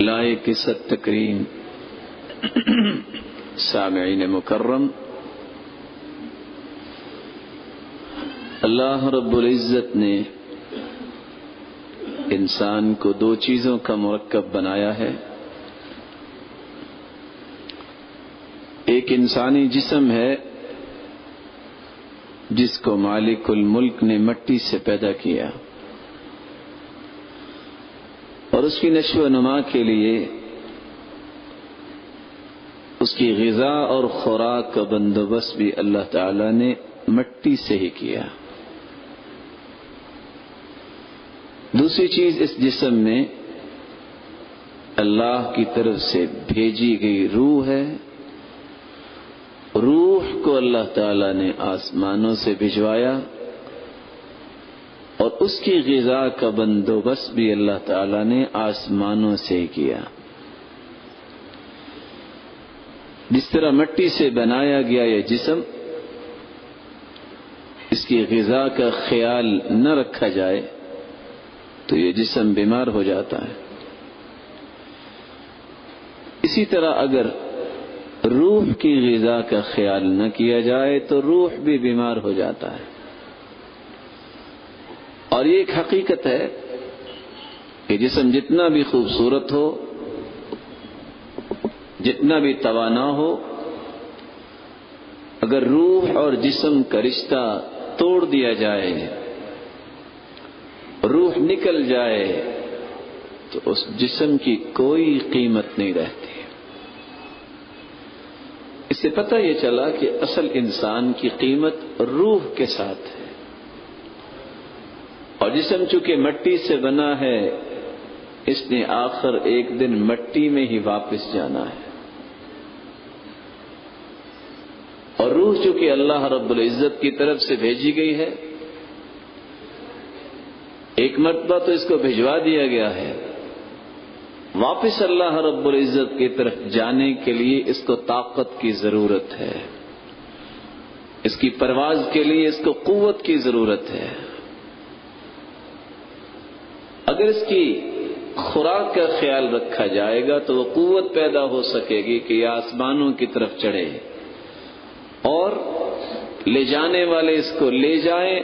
लायक सत तकरीम सामीन मुकर्रम अल्लाह रब्ज़त ने इंसान को दो चीज़ों का मरकब बनाया है एक इंसानी जिस्म है, जिसको मालिकुल मुल्क ने मट्टी से पैदा किया। और उसकी नशो नुमा के लिए उसकी गजा और खुराक का बंदोबस्त भी अल्लाह ताला ने मट्टी से ही किया। दूसरी चीज़ इस जिसम में अल्लाह की तरफ़ से भेजी गई रूह है। रूह को अल्लाह ताला ने आसमानों से भिजवाया और उसकी गजा का बंदोबस्त भी अल्लाह ताला ने आसमानों से किया। जिस तरह मिट्टी से बनाया गया यह जिसम, इसकी गजा का ख्याल न रखा जाए तो यह जिसम बीमार हो जाता है। इसी तरह अगर रूह की गजा का ख्याल न किया जाए तो रूह भी बीमार हो जाता है। और ये एक हकीकत है कि जिसम जितना भी खूबसूरत हो, जितना भी तवाना हो, अगर रूह और जिसम का रिश्ता तोड़ दिया जाए, रूह निकल जाए तो उस जिसम की कोई कीमत नहीं रहती। इससे पता यह चला कि असल इंसान की कीमत रूह के साथ है। और जिसम चूँकि मट्टी से बना है, इसने आखिर एक दिन मट्टी में ही वापस जाना है। और रूह चूँकि अल्लाह रब्बुल इज़्ज़त की तरफ़ से भेजी गई है, एक मरतबा तो इसको भिजवा दिया गया है। वापिस अल्लाह रब्बुल इज़्ज़त की तरफ़ जाने के लिए इसको ताकत की ज़रूरत है। इसकी परवाज के लिए इसको कुवत की ज़रूरत है। अगर इसकी खुराक का ख्याल रखा जाएगा तो वो कुवत पैदा हो सकेगी कि यह आसमानों की तरफ़ चढ़े। और ले जाने वाले इसको ले जाए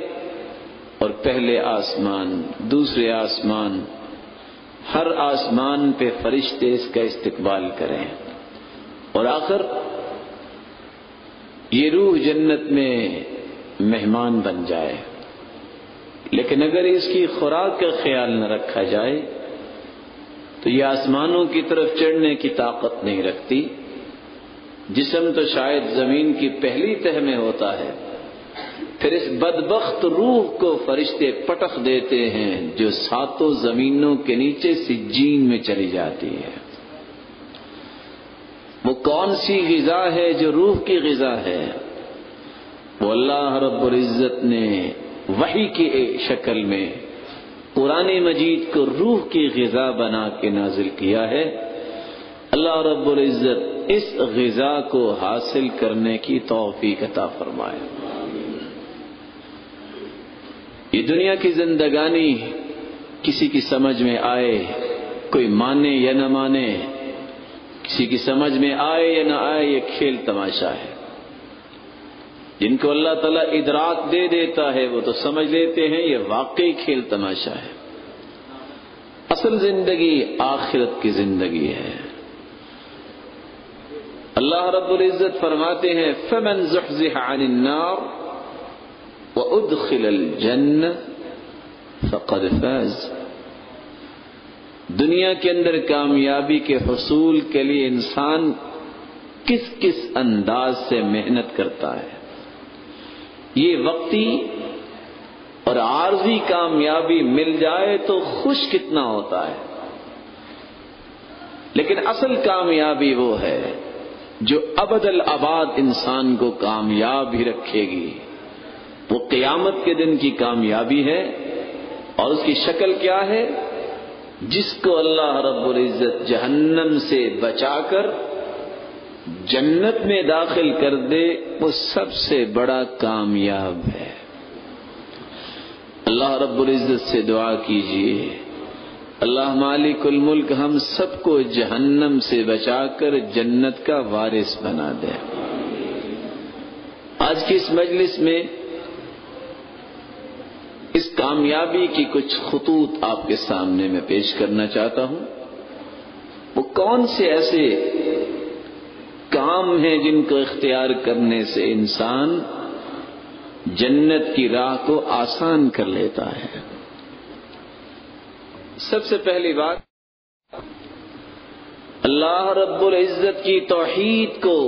और पहले आसमान, दूसरे आसमान हर आसमान पे फरिश्ते इसका इस्तकबाल करें। और आखिर ये रूह जन्नत में मेहमान बन जाए। लेकिन अगर इसकी खुराक का ख्याल न रखा जाए तो ये आसमानों की तरफ़ चढ़ने की ताकत नहीं रखती। जिसम तो शायद ज़मीन की पहली तह में होता है। फिर इस बदबख्त रूह को फरिश्ते पटक देते हैं, जो सातों जमीनों के नीचे सिज्जीन में चली जाती है। वो कौन सी गजा है जो रूह की गजा है? वो अल्लाह रब्बुल इज़्ज़त ने वही की शक्ल में कुरान मजीद को रूह की गजा बना के नाजिल किया है। अल्लाह रब्बुल इज़्ज़त इस गजा को हासिल करने की तौफीक अता फरमाए। ये दुनिया की जिंदगानी किसी की समझ में आए, कोई माने या न माने, किसी की समझ में आए या न आए, ये खेल तमाशा है। जिनको अल्लाह ताला इदराक दे देता है, वो तो समझ लेते हैं, ये वाकई खेल तमाशा है। असल ज़िंदगी आखिरत की ज़िंदगी है। अल्लाह रब्बुल इज़्ज़त फरमाते हैं, फमन जुहजिह अनिन्नार उदखिल जन्न फकद फैज दुनिया के अंदर कामयाबी के हसूल के लिए इंसान किस किस अंदाज से मेहनत करता है? ये वक्ती और आर्जी कामयाबी मिल जाए तो खुश कितना होता है? लेकिन असल कामयाबी वो है जो अबदल आबाद इंसान को कामयाब ही रखेगी। वो क्यामत के दिन की कामयाबी है और उसकी शक्ल क्या है? जिसको अल्लाह रब्बुल इज़्ज़त जहन्नम से बचाकर जन्नत में दाखिल कर दे, वो सबसे बड़ा कामयाब है। अल्लाह रब्बुल इज़्ज़त से दुआ कीजिए। अल्लाह मालिकुल मुल्क हम सबको जहन्नम से बचाकर जन्नत का वारिस बना दे। आज की इस मजलिस में इस कामयाबी की कुछ खतूत आपके सामने मैं पेश करना चाहता हूँ। वो कौन से ऐसे काम हैं जिनको इख्तियार करने से इंसान जन्नत की राह को आसान कर लेता है? सबसे पहली बात, अल्लाह रब्बुल इज़्ज़त की तोहीद को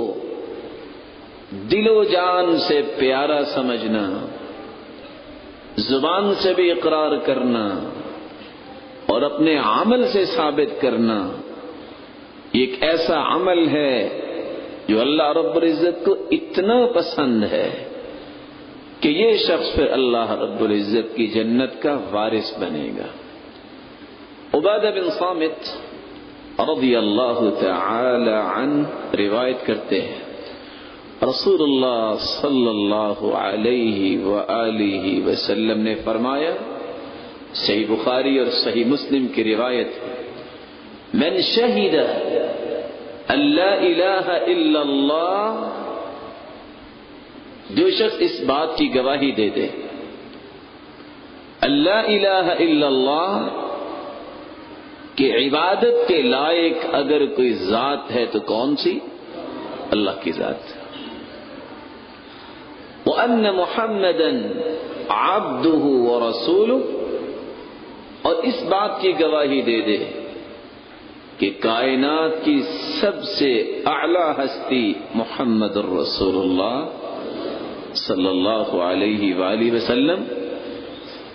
दिलो जान से प्यारा समझना। ज़ुबान से भी इकरार करना और अपने अमल से साबित करना एक ऐसा अमल है जो अल्लाह रब्बुल इज़्ज़त को इतना पसंद है कि ये शख्स फिर अल्लाह रब्बुल इज़्ज़त की जन्नत का वारिस बनेगा। उबादा बिन सामित रदी अल्लाह तन रिवायत करते हैं। रसूलुल्लाह सल्लल्लाहु अलैहि व वसल्लम ने फरमाया, सही बुखारी और सही मुस्लिम की रिवायत मैन शहीद अल्लाह इलाहा इल्लल्लाह, जो शख्स इस बात की गवाही दे दे अल्लाह इलाहा इल्लल्लाह, कि इबादत के लायक अगर कोई जात है तो कौन सी? अल्लाह की जात। अन्न मोहम्मदन आब्दुहु व रसूल और इस बात की गवाही दे दे कि कायनात की सबसे आला हस्ती मोहम्मद रसूलुल्लाह सल्लल्लाहु अलैहि वसल्लम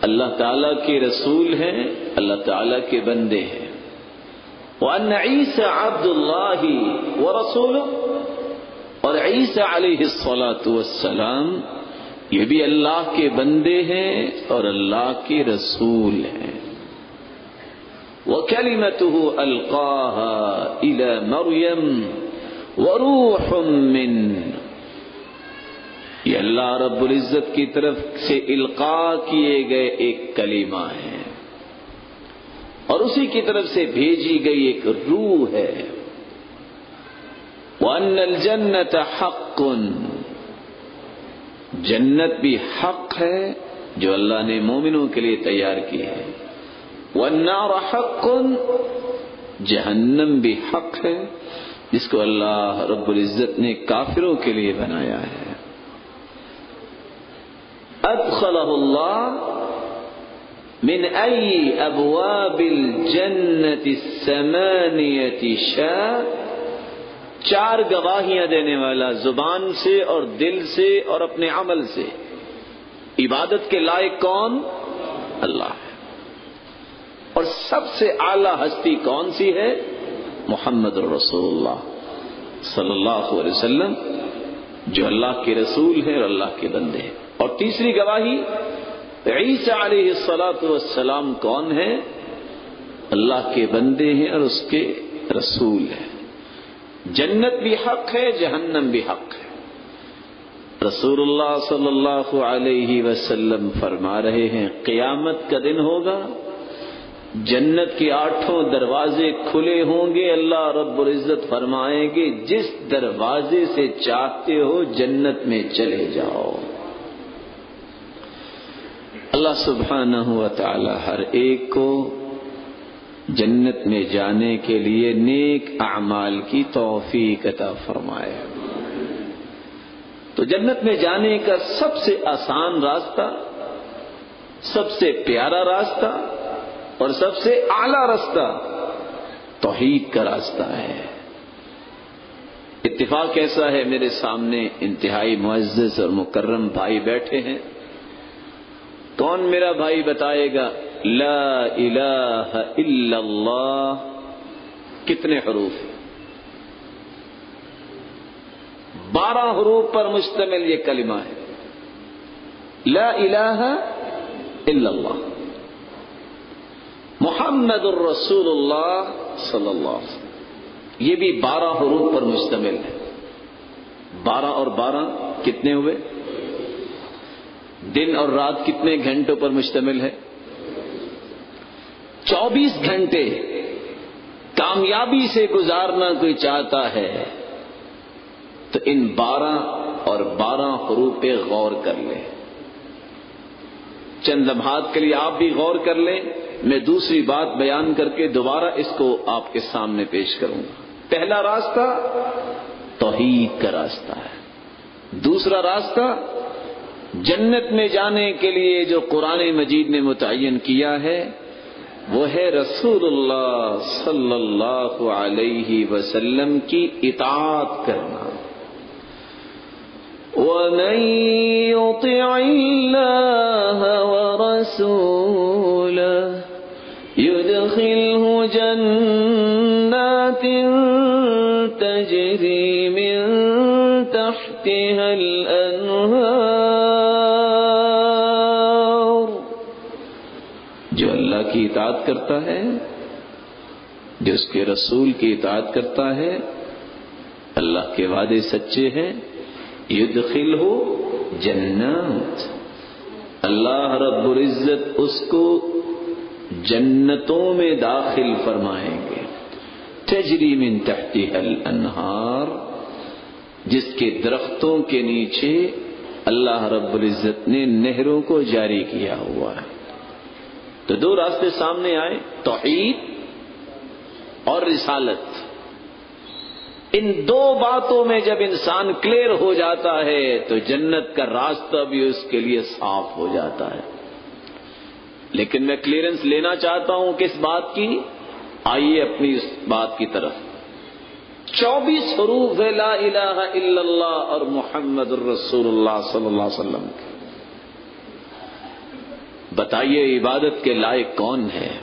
अल्लाह ताला के रसूल हैं अल्लाह ताला के बंदे हैं वन ईसा अब्दुल्लाही व रसूल और ईसा सलाम ये भी अल्लाह के बंदे हैं और अल्लाह के रसूल हैं। वकलिमतु अलकाहा इला मरियम वरूह मिन। ये अल्लाह रब्बुल इज़्ज़त की तरफ़ से इल्का किए गए एक कलीमा है। और उसी की तरफ़ से भेजी गई एक रूह है। वनल जन्नत हक्कुन जन्नत भी हक है जो अल्लाह ने मोमिनों के लिए तैयार की है वन्नार हक्कुन जहन्नम भी हक है जिसको अल्लाह रब्बुल इज़्ज़त ने काफिरों के लिए बनाया है अब अदखलहुल्लाह मिन अई अबवाबिल जन्नति समानियति शाह चार गवाहियाँ देने वाला ज़ुबान से और दिल से और अपने अमल से। इबादत के लायक कौन? अल्लाह है। और सबसे आला हस्ती कौन सी है? मोहम्मद रसूलुल्लाह सल्लल्लाहु अलैहि वसल्लम, जो अल्लाह के रसूल हैं और अल्लाह के बंदे हैं। और तीसरी गवाही, ईसा सलाम कौन है? अल्लाह के बंदे हैं और उसके रसूल हैं। जन्नत भी हक है, जहन्नम भी हक है। रसूलुल्लाह सल्लल्लाहु अलैहि वसल्लम फरमा रहे हैं, क़यामत का दिन होगा, जन्नत के आठों दरवाजे खुले होंगे, अल्लाह रब्बुल इज़्ज़त फरमाएँगे, जिस दरवाजे से चाहते हो जन्नत में चले जाओ। अल्लाह सुबहानहु व तआला हर एक को जन्नत में जाने के लिए नेक अमाल की तोफीक अता फरमाए। तो जन्नत में जाने का सबसे आसान रास्ता, सबसे प्यारा रास्ता और सबसे आला रास्ता तोहीद का रास्ता है। इत्तेफाक ऐसा है, मेरे सामने इंतहाई मुआज़ और मुकर्रम भाई बैठे हैं। कौन मेरा भाई बताएगा? ला इलाहा इल्लल्लाह। कितने हरूफ? बारह हरूफ पर मुश्तमिल ये कलिमा है। ला इलाहा इल्लल्लाह। मोहम्मद रसूलुल्लाह सल्लल्लाहु ये भी बारह हरूफ पर मुश्तमिल है। बारह और बारह कितने हुए? दिन और रात कितने घंटों पर मुश्तमिल है? चौबीस घंटे कामयाबी से गुजारना कोई चाहता है तो इन बारह और बारह हरूफ पे गौर कर ले। चंद लम्हात के लिए आप भी गौर कर लें। मैं दूसरी बात बयान करके दोबारा इसको आपके सामने पेश करूँगा। पहला रास्ता तोहीद का रास्ता है। दूसरा रास्ता जन्नत में जाने के लिए जो कुरान मजीद ने मुतन किया है वो है रसूलुल्लाह सल्लल्लाहु अलैहि वसल्लम की इतात करना। वनई इतात करता है, जो उसके रसूल की इतात करता है, अल्लाह के वादे सच्चे हैं। युदखिल हो जन्नत। अल्लाह रब्बुल इज़्ज़त उसको जन्नतों में दाखिल फरमाएँगे। तजरी मिन तहती अल अनहार, जिसके दरख्तों के नीचे अल्लाह रब्बुल इज़्ज़त ने नहरों को जारी किया हुआ है। तो दो रास्ते सामने आए, तोहीद और रिसालत। इन दो बातों में जब इंसान क्लियर हो जाता है तो जन्नत का रास्ता भी उसके लिए साफ़ हो जाता है। लेकिन मैं क्लियरेंस लेना चाहता हूँ किस बात की? आइए अपनी इस बात की तरफ़। चौबीस हरूफ है ला इल्लल्लाह और मोहम्मद रसूलुल्लाह सल्लल्लाहु अलैहि के। बताइए, इबादत के लायक कौन है?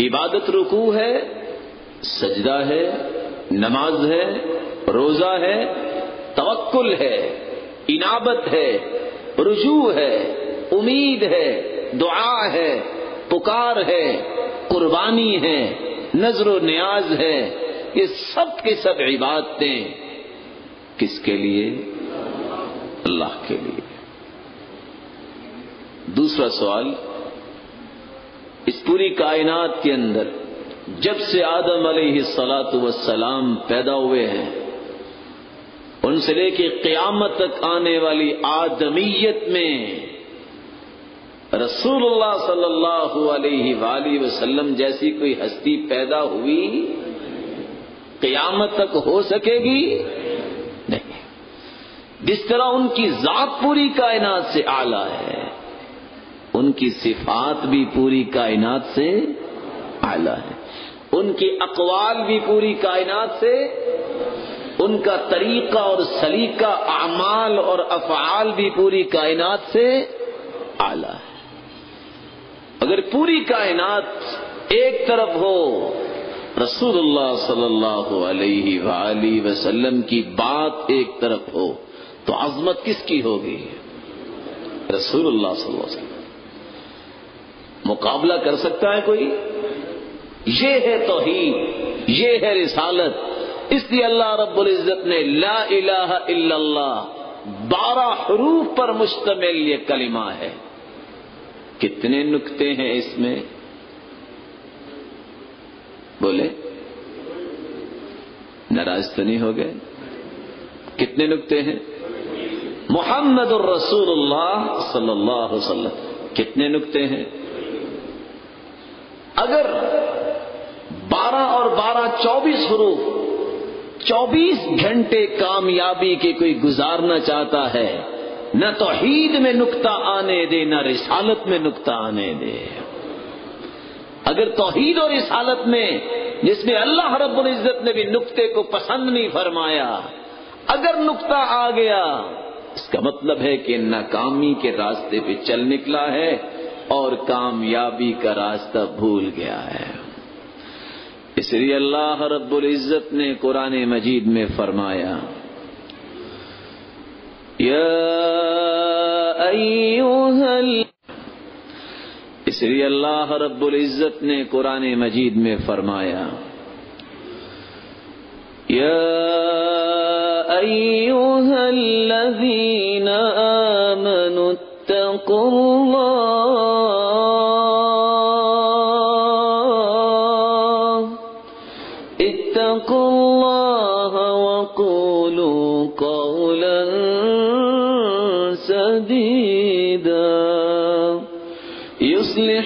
इबादत रुकू है, सजदा है, नमाज़ है, रोजा है तवक्ल है, इनाबत है, रुजू है, उम्मीद है, दुआ है, पुकार है, कुर्बानी है, नज़र न्याज है। ये सब के सब इबादतें किसके लिए? अल्लाह के लिए। दूसरा सवाल, इस पूरी कायनात के अंदर, जब से आदम सलाम पैदा हुए हैं, उनसे लेके क्यामत तक आने वाली आदमीयत में, रसूलुल्लाह सल्लल्लाहु अलैहि वसल्लम जैसी कोई हस्ती पैदा हुई, क्यामत तक हो सकेगी? नहीं। जिस तरह उनकी जात पूरी कायनात से आला है उनकी सिफात भी पूरी कायनात से आला है। उनकी अकवाल भी पूरी कायनात से उनका तरीका और सलीका अमाल और अफआल भी पूरी कायनात से आला है। अगर पूरी कायनात एक तरफ़ हो, रसूलुल्लाह सल्लल्लाहु अलैहि वसल्लम की बात एक तरफ़ हो तो अजमत किसकी होगी? रसूलुल्लाह सल्लल्लाहु अलैहि मुकाबला कर सकता है कोई? ये है तोहीद, ये है रिसालत। इसलिए अल्लाह रब्बुल इज़्ज़त ने ला इलाहा इल्लल्लाह, बारह हरूफ पर मुश्तमिल ये कलिमा है। कितने नुक्ते हैं इसमें? बोले, नाराज़ तो नहीं हो गए? कितने नुक्ते हैं? मोहम्मद रसूलुल्लाह सल्लल्लाहु अलैहि वसल्लम, कितने नुक्ते हैं? अगर 12 और 12 24 हरूफ 24 घंटे कामयाबी के कोई गुजारना चाहता है, न तोहीद में नुकता आने दे, न रिसालत में नुकता आने दे। अगर तोहीद और इस हालत में, जिसमें अल्लाह रब्बुल इज़्ज़त ने भी नुक्ते को पसंद नहीं फरमाया, अगर नुक्ता आ गया, इसका मतलब है कि नाकामी के रास्ते पे चल निकला है और कामयाबी का रास्ता भूल गया है। इसलिए अल्लाह रब्बुल इज़्ज़त ने कुरान मजीद में फरमाया इसलिए अल्लाह रब्बुल इज़्ज़त ने कुरान मजीद में फरमाया अय्युहल्लज़ीन आमनु, इत्तकुल्लाह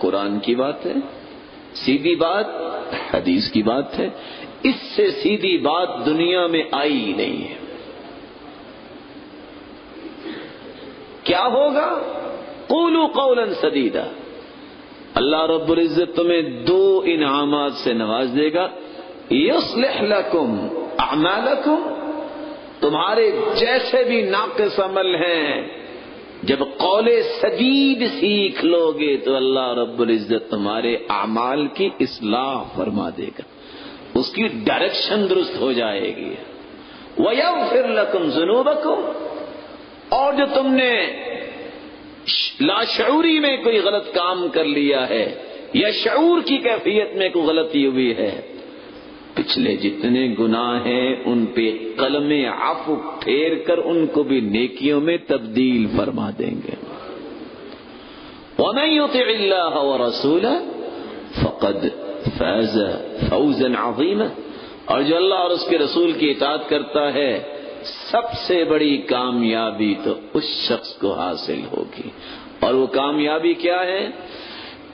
कुरान की बात है, सीधी बात, हदीस की बात है, इससे सीधी बात दुनिया में आई ही नहीं है। क्या होगा? कूलू कौलन सदीदा। अल्लाह रब्बुल इज़्ज़त तुम्हें दो इनामात से नवाज़ देगा। युस्लिह लकुम अमालकुम, तुम्हारे जैसे भी नाकिस अमल हैं जब कौले सदीद सीख लोगे तो अल्लाह रब्बुल इज़्ज़त तुम्हारे अमाल की इसलाह फरमा देगा। उसकी डायरेक्शन दुरुस्त हो जाएगी। वयम फिर लकुम जुनूबकुम। और जो तुमने लाशूरी में कोई गलत काम कर लिया है या शऊर की कैफियत में कोई गलती हुई है पिछले जितने गुनाह हैं, उन पे कलम आफू फेर कर उनको भी नेकियों में तब्दील फरमा देंगे। रसूल, फकद फैज फौजन अजीम। और जो अल्लाह और उसके रसूल की इतात करता है, सबसे बड़ी कामयाबी तो उस शख्स को हासिल होगी। और वो कामयाबी क्या है?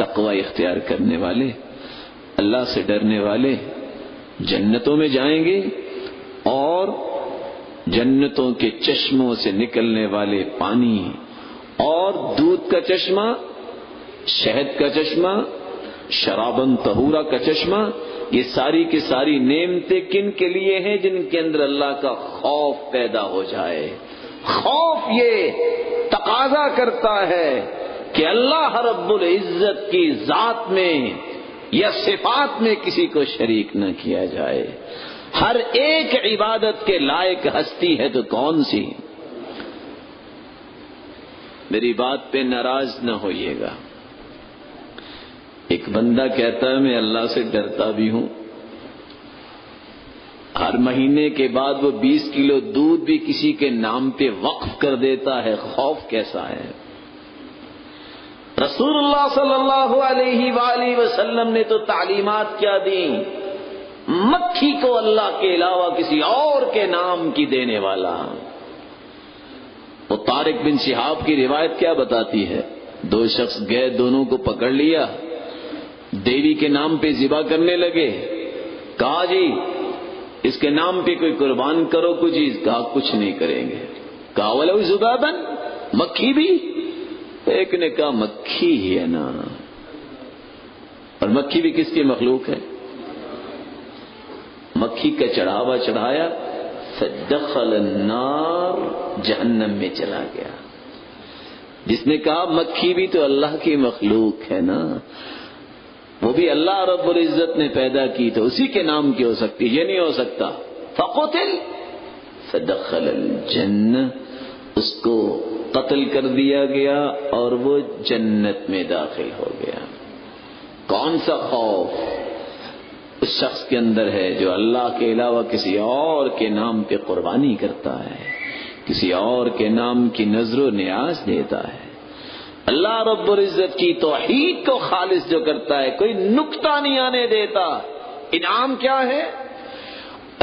तकवा इख्तियार करने वाले अल्लाह से डरने वाले जन्नतों में जाएंगे और जन्नतों के चश्मों से निकलने वाले पानी और दूध का चश्मा शहद का चश्मा शराबन तहूरा का चश्मा, ये सारी की सारी नेमते किन के लिए हैं जिनके अंदर अल्लाह का खौफ पैदा हो जाए? खौफ ये तकाजा करता है कि अल्लाह रब्बुल इज़्ज़त की जात में या सिफात में किसी को शरीक न किया जाए। हर एक इबादत के लायक हस्ती है तो कौन सी? मेरी बात पे नाराज़ न होइएगा। एक बंदा कहता है, मैं अल्लाह से डरता भी हूँ। हर महीने के बाद वो 20 किलो दूध भी किसी के नाम पे वक्फ कर देता है। खौफ कैसा है? रसूलुल्लाह सल्लल्लाहु अलैहि वसल्लम ने तो तालीमात क्या दी? मक्खी को अल्लाह के अलावा किसी और के नाम की देने वाला। वो तारिक बिन शिहाब की रिवायत क्या बताती है? दो शख्स गए, दोनों को पकड़ लिया। देवी के नाम पे जिबा करने लगे। कहा, जी, इसके नाम पे कोई कुर्बान करो, कुछ कहा कुछ नहीं करेंगे। कहा वाला जुबाबन, मक्खी भी? एक ने कहा, मक्खी ही है ना। और मक्खी भी किसकी मखलूक है? मक्खी का चढ़ावा चढ़ाया फदखल नार, जहन्नम में चला गया। जिसने कहा, मक्खी भी तो अल्लाह की मखलूक है ना। वो भी अल्लाह रब्बुल इज़्ज़त ने पैदा की तो उसी के नाम की हो सकती ये नहीं हो सकता। फकोतिल फदखल जन्न उसको कत्ल कर दिया गया और वो जन्नत में दाखिल हो गया। कौन सा खौफ उस शख्स के अंदर है जो अल्लाह के अलावा किसी और के नाम पे कुर्बानी करता है, किसी और के नाम की नजरो न्याज देता है? अल्लाह रब्बुल इज्जत की तोहीद को खालिश जो करता है कोई नुक्ता नहीं आने देता इनाम क्या है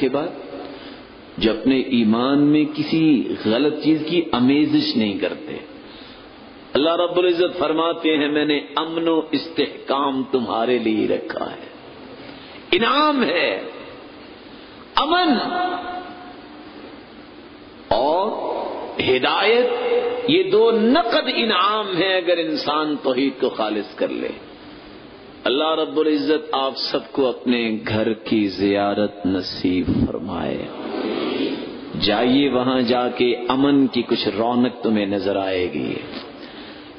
के बाद जो अपने ईमान में किसी गलत चीज़ की अमेजिश नहीं करते। अल्लाह रब्बुल फरमाते हैं, मैंने अमनो इस्तेहकाम तुम्हारे लिए रखा है। इनाम है, अमन और हिदायत, ये दो नकद इनाम है अगर इंसान तोहीद को खालिज कर ले। अल्लाह रब्बुल इज़्ज़त आप सबको अपने घर की जियारत नसीब फरमाए। जाइए वहाँ जाके अमन की कुछ रौनक तुम्हें नज़र आएगी।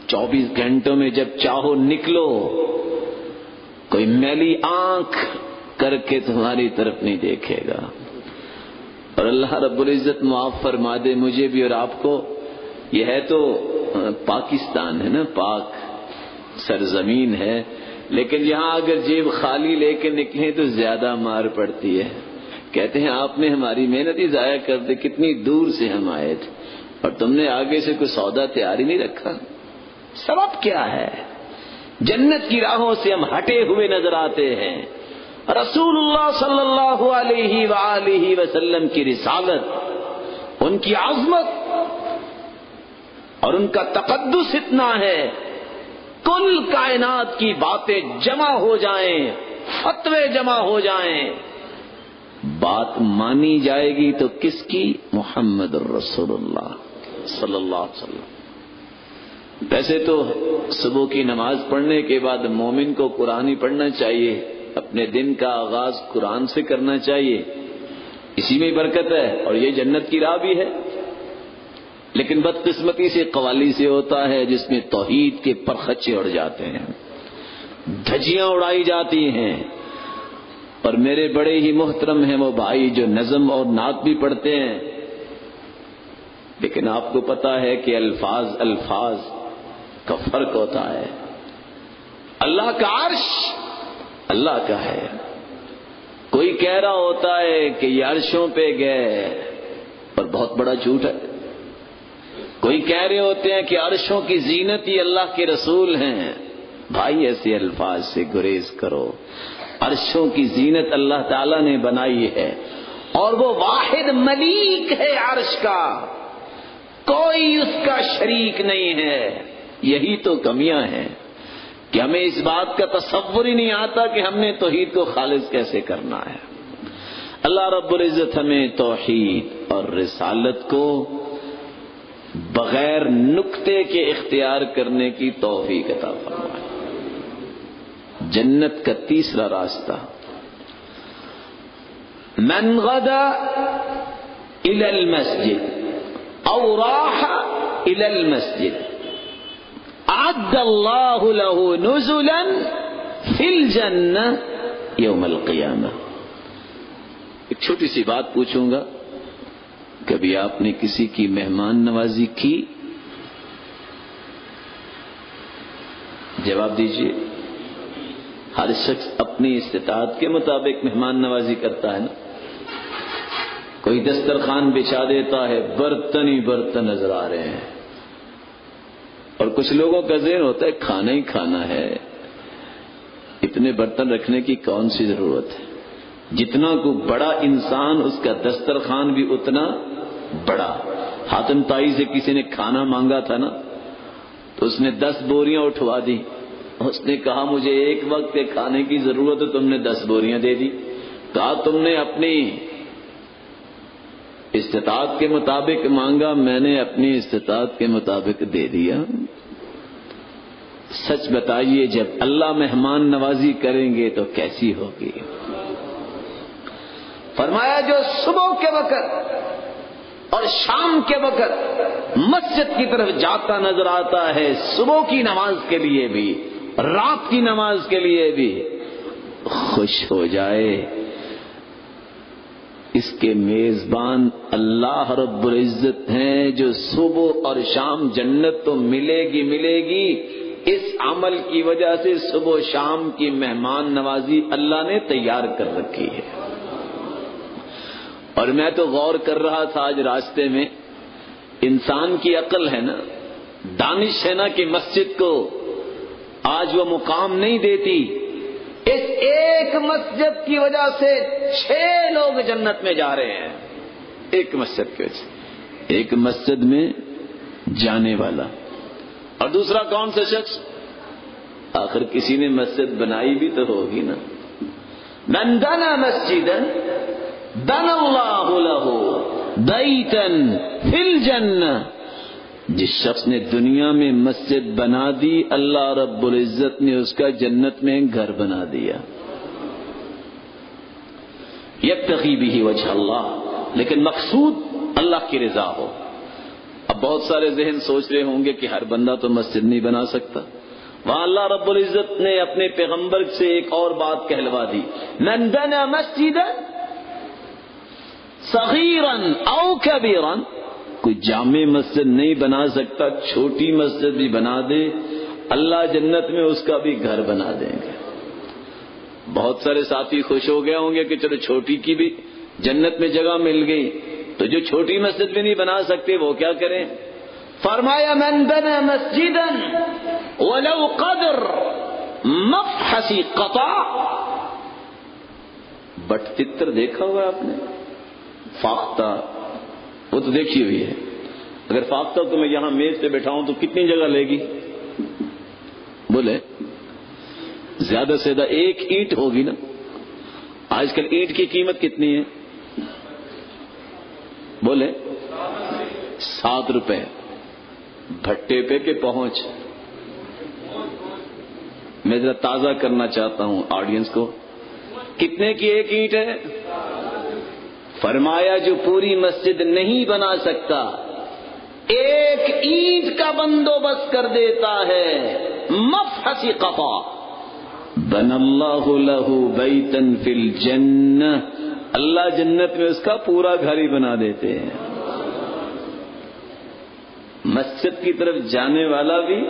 24 घंटों में जब चाहो निकलो। कोई मैली आँख करके तुम्हारी तरफ़ नहीं देखेगा। और अल्लाह रब्बुल इज़्ज़त मुआफ फरमा दे मुझे भी और आपको। यह है तो पाकिस्तान है ना, पाक सरजमीन है। लेकिन यहाँ अगर जेब खाली लेके निकले तो ज़्यादा मार पड़ती है। कहते हैं, आपने हमारी मेहनत ही जाया कर दी, कितनी दूर से हम आए थे। और तुमने आगे से कोई सौदा तैयार नहीं रखा। सबब क्या है? जन्नत की राहों से हम हटे हुए नज़र आते हैं। रसूलुल्लाह सल्लल्लाहु अलैहि वसल्लम की रिसालत, उनकी आजमत और उनका तकद्दुस इतना है कुल कायनात की बातें जमा हो जाएँ, फतवे जमा हो जाएँ। बात मानी जाएगी तो किसकी? मोहम्मद रसूलुल्लाह सल्लल्लाहु अलैहि वसल्लम। वैसे तो सुबह की नमाज़ पढ़ने के बाद मोमिन को कुरान ही पढ़ना चाहिए, अपने दिन का आगाज़ कुरान से करना चाहिए। इसी में बरकत है, और ये जन्नत की राह भी है। लेकिन बदकिस्मती से कवाली से होता है जिसमें तोहीद के परखचे उड़ जाते हैं। धजियाँ उड़ाई जाती हैं। और मेरे बड़े ही मोहतरम हैं वो भाई जो नजम और नात भी पढ़ते हैं। लेकिन आपको पता है कि अल्फाज अल्फाज का फ़र्क होता है। अल्लाह का अर्श, अल्लाह का है। कोई कह रहा होता है कि ये अर्शों पे गए, पर बहुत बड़ा झूठ है। कोई कह रहे होते हैं कि अर्शों की जीनत ही अल्लाह के रसूल हैं। भाई, ऐसे अल्फाज से गुरेज करो। अरशों की जीनत अल्लाह ताला ने बनाई है और वो वाहिद मलिक है अर्श का। कोई उसका शरीक नहीं है। यही तो कमियाँ हैं कि हमें इस बात का तस्वुर ही नहीं आता कि हमने तोहीद को खालिज कैसे करना है। अल्लाह रब्बुल इज़्ज़त हमें तोहीद और रिसालत को बगैर नुक्ते के इख्तियार करने की तोफीक अता फरमाए। जन्नत का तीसरा रास्ता। मन गदा इलल मस्जिद औराह इलल मस्जिद अल्लाहु लहु नुजुलन फिल जन्ना यौमल एक छोटी सी बात पूछूँगा। कभी आपने किसी की मेहमान नवाजी की? जवाब दीजिए। हर शख्स अपनी इस्तात के मुताबिक मेहमान नवाजी करता है ना? कोई दस्तरखान बिछा देता है, बर्तन ही बर्तन नज़र आ रहे हैं। और कुछ लोगों का जेन होता है, खाना ही खाना है। इतने बर्तन रखने की कौन सी ज़रूरत है? जितना को बड़ा इंसान, उसका दस्तरखान भी उतना बड़ा। हातम ताई से किसी ने खाना मांगा था ना तो उसने दस बोरियाँ उठवा दी। उसने कहा, मुझे एक वक्त के खाने की ज़रूरत है, तुमने दस बोरियाँ दे दी। कहा तुमने अपनी इस्तात के मुताबिक मांगा, मैंने अपनी इस्तात के मुताबिक दे दिया। सच बताइए, जब अल्लाह मेहमान नवाजी करेंगे तो कैसी होगी? फरमाया, जो सुबह के वक्त और शाम के वक्त मस्जिद की तरफ़ जाता नज़र आता है, सुबह की नमाज़ के लिए भी, रात की नमाज़ के लिए भी। खुश हो जाए। इसके मेजबान अल्लाह रब्बुल इज़्ज़त हैं जो सुबह और शाम जन्नत तो मिलेगी मिलेगी। इस अमल की वजह से सुबह शाम की मेहमान नवाजी अल्लाह ने तैयार कर रखी है। और मैं तो गौर कर रहा था आज रास्ते में, इंसान की अकल है ना? दानिश है ना कि मस्जिद को आज वो मुकाम नहीं देती? इस एक मस्जिद की वजह से छह लोग जन्नत में जा रहे हैं। एक मस्जिद की वजह एक मस्जिद में जाने वाला। और दूसरा कौन सा शख्स? आखिर किसी ने मस्जिद बनाई भी तो होगी ना। नंदना दैतन फिल जन्ना जिस शख्स ने दुनिया में मस्जिद बना दी, अल्लाह रब्बुल इज़्ज़त ने उसका जन्नत में घर बना दिया। यबतगी भी ही वजह अल्लाह, लेकिन मकसूद अल्लाह की रजा हो। अब बहुत सारे जहन सोच रहे होंगे कि हर बंदा तो मस्जिद नहीं बना सकता। वहाँ अल्लाह रब्बुल इज़्ज़त ने अपने पैगंबर से एक और बात कहलवा दी। नंदना मस्जिद सगीरन औ कबीरन। कोई जामे मस्जिद नहीं बना सकता, छोटी मस्जिद भी बना दे, अल्लाह जन्नत में उसका भी घर बना देंगे। बहुत सारे साथी खुश हो गए होंगे कि चलो छोटी की भी जन्नत में जगह मिल गई। तो जो छोटी मस्जिद भी नहीं बना सकते, वो क्या करें? फरमाया मंदन मस्जिदन वलव कदर, मफहसी कता। बटतित्र देखा हुआ आपने? फाख्ता वो तो देखी हुई है। अगर फाख्ता तो मैं यहाँ मेज पे बैठाऊं तो कितनी जगह लेगी? बोले, ज़्यादा से ज़्यादा एक ईंट होगी ना। आजकल ईंट की कीमत कितनी है? बोले, सात रुपए। भट्टे पे के पहुँच। मैं जरा ताज़ा करना चाहता हूँ ऑडियंस को। कितने की एक ईंट है? फरमाया, जो पूरी मस्जिद नहीं बना सकता, एक ईंट का बंदोबस्त कर देता है। मफ हसी कफा। बन लहू बैतन फिल जन्न अल्लाह जन्नत में उसका पूरा घर ही बना देते हैं। मस्जिद की तरफ़ जाने वाला भी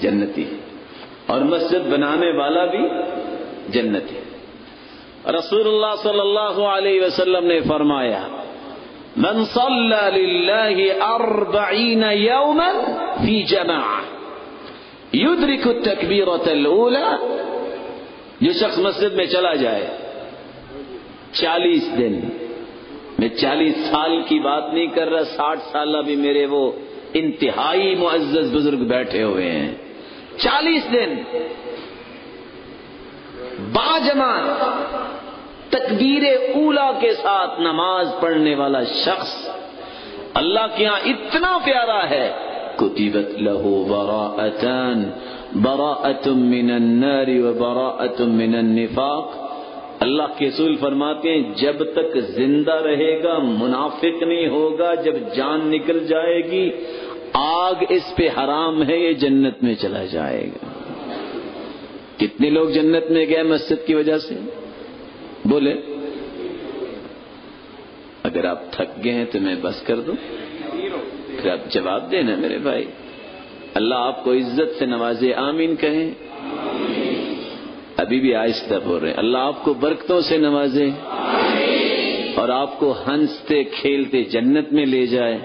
जन्नती है और मस्जिद बनाने वाला भी जन्नती है। रसूलुल्लाह सल्लल्लाहु अलैहि वसल्लम ने फरमाया, मन अरबईन यौमन फ़ी जमा युद्रिक तकबीरत ऊला, जो शख्स मस्जिद में चला जाए, चालीस दिन मैं चालीस साल की बात नहीं कर रहा, साठ साल भी मेरे वो इंतहाई मुआजज बुज़ुर्ग बैठे हुए हैं। चालीस दिन बाजमान, तकबीर ऊला के साथ नमाज़ पढ़ने वाला शख्स अल्लाह के यहाँ इतना प्यारा है। कुतिबत लहू बराअतन बराअतुम मिनन नारी व बराअतुम मिनन निफाक। अल्लाह के रसूल फरमाते हैं, जब तक ज़िंदा रहेगा, मुनाफिक नहीं होगा, जब जान निकल जाएगी, आग इस पे हराम है, ये जन्नत में चला जाएगा। कितने लोग जन्नत में गए मस्जिद की वजह से? बोले, अगर आप थक गए हैं तो मैं बस कर दूँ। फिर आप जवाब देना मेरे भाई। अल्लाह आपको इज़्ज़त से नवाजे, आमीन कहें। अभी भी आहिस्ता बोल रहे हैं, अल्लाह आपको बरकतों से नवाजे और आपको हँसते, खेलते जन्नत में ले जाए।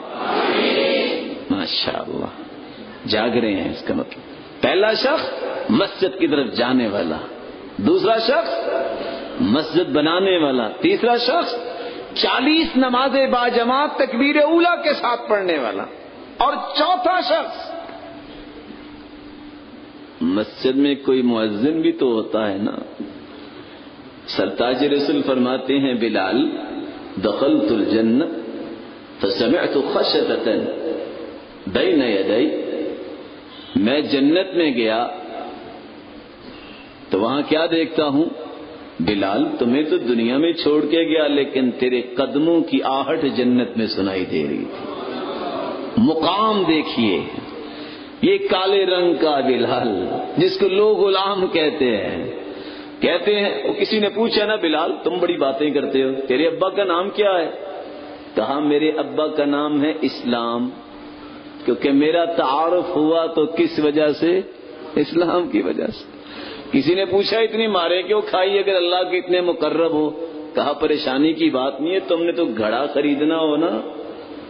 माशा जाग रहे हैं इसका मतलब। पहला शख्स मस्जिद की तरफ़ जाने वाला। दूसरा शख्स, मस्जिद बनाने वाला। तीसरा शख्स, चालीस नमाजें बाजमात तकबीर उला के साथ पढ़ने वाला। और चौथा शख्स, मस्जिद में कोई मुअज्जिन भी तो होता है ना? सरताज रसुल फरमाते हैं, बिलाल दखल तुल जन्न तो समय तो खशतन दई न यदई, मैं जन्नत में गया तो वहाँ क्या देखता हूँ? बिलाल, तुम्हें तो दुनिया में छोड़ के गया, लेकिन तेरे कदमों की आहट जन्नत में सुनाई दे रही थी। मुकाम देखिए। ये काले रंग का बिलाल, जिसको लोग गुलाम कहते हैं। कहते हैं, वो किसी ने पूछा ना, बिलाल, तुम बड़ी बातें करते हो, तेरे अब्बा का नाम क्या है? कहा, मेरे अब्बा का नाम है इस्लाम। क्योंकि मेरा तारफ हुआ तो किस वजह से? इस्लाम की वजह से। किसी ने पूछा इतनी मारे क्यों खाई? अगर अल्लाह के इतने मुकर्रब हो कहा परेशानी की बात नहीं है तुमने तो घड़ा खरीदना हो ना?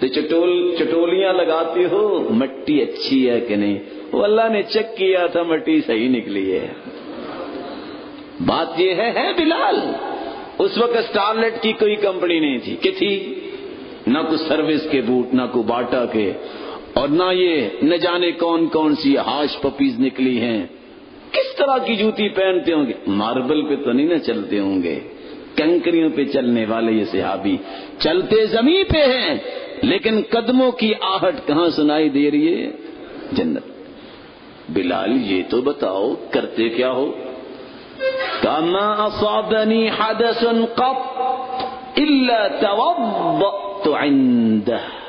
तो चटोल चटोलियाँ लगाते हो मट्टी अच्छी है कि नहीं? वो अल्लाह ने चेक किया था मट्टी सही निकली है। बात यह है, है बिलाल उस वक्त स्टारलेट की कोई कंपनी नहीं थी। कि थी? ना कुछ सर्विस के बूट ना कोई बाटा के और ना ये न जाने कौन कौन सी हाश पपीज निकली हैं। तरह की जूती पहनते होंगे। मार्बल पे तो नहीं ना चलते होंगे। कंकरियों पे चलने वाले ये सिहाबी चलते जमी पे हैं, लेकिन कदमों की आहट कहाँ सुनाई दे रही है? जन्नत। बिलाल, ये तो बताओ, करते क्या हो? कमा असाबनी कप इल्ला तवद्दअतु इंदह।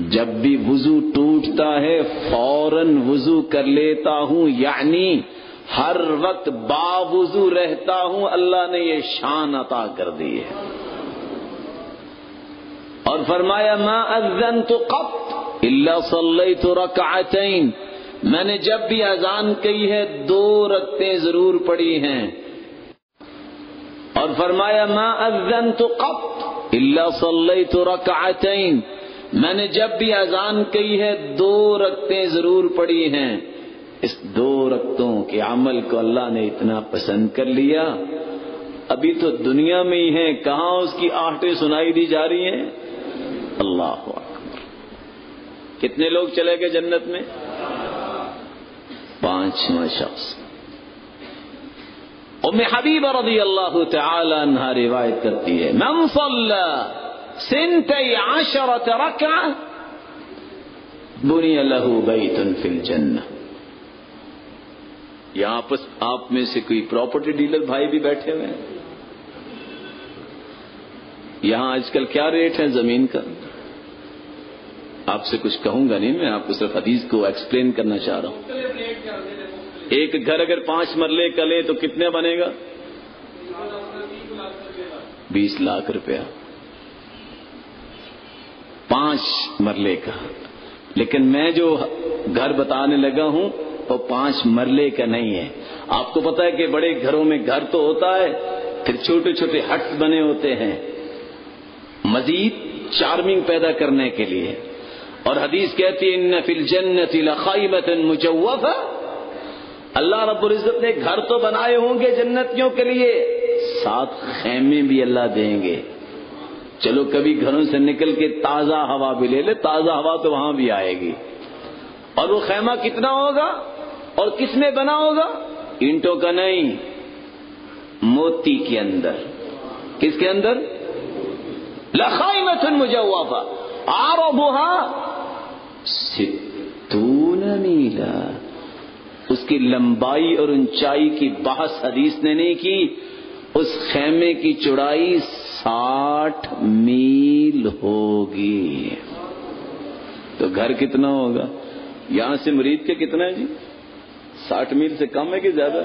जब भी वज़ू टूटता है, फ़ौरन वज़ू कर लेता हूँ। यानी हर वक्त बावजू रहता हूँ, अल्लाह ने ये शान अता कर दी है। और फरमाया, माँ अजन तो कब इल्ला सल्लई तो रकातैन मैंने जब भी अजान कही है, दो रखते ज़रूर पड़ी हैं। और फरमाया, माँ अजन तो कब इल्ला सल्लई तो रकातैन मैंने जब भी अजान कही है, दो रक्तें ज़रूर पड़ी हैं। इस दो रक्तों के अमल को अल्लाह ने इतना पसंद कर लिया। अभी तो दुनिया में ही है, कहा उसकी आहटें सुनाई दी जा रही हैं? अल्लाह कितने लोग चले गए जन्नत में? पांचवा शख्स। उम हबीब रदी अल्लाह तहा रिवायत करती है मम सिंत आशरत रका बुनिया लहू बैतुन फिल जन्ना यहाँ पर आप में से कोई प्रॉपर्टी डीलर भाई भी बैठे हुए हैं यहाँ आजकल क्या रेट है ज़मीन का आपसे कुछ कहूँगा नहीं मैं आपको सिर्फ़ हदीस को एक्सप्लेन करना चाह रहा हूँ एक घर अगर पाँच मरले का ले तो कितने बनेगा बीस लाख रुपया पाँच मरले का लेकिन मैं जो घर बताने लगा हूँ, वो पाँच मरले का नहीं है। आपको पता है कि बड़े घरों में घर तो होता है, फिर छोटे छोटे हट्स बने होते हैं। मजीद चार्मिंग पैदा करने के लिए। और हदीस कहती है इन फिल जन्नत लखाइमत मुजव्वफ। अल्लाह रब्बुल इज़्ज़त ने घर तो बनाए होंगे जन्नतियों के लिए सात खेमे भी अल्लाह देंगे। चलो कभी घरों से निकल के ताज़ा हवा भी ले ले, ताज़ा हवा तो वहाँ भी आएगी। और वो खेमा कितना होगा? और किसमें बना होगा? ईंटों का नहीं, मोती के अंदर। किसके अंदर? लखाई मथुन मुझे हुआ था आरो बुहा सितून मीला उसकी लंबाई और ऊंचाई की बहस हदीस ने नहीं की। उस खेमे की चौड़ाई साठ मील होगी। तो घर कितना होगा? यहाँ से मरीद के कितना है जी? साठ मील से कम है कि ज़्यादा?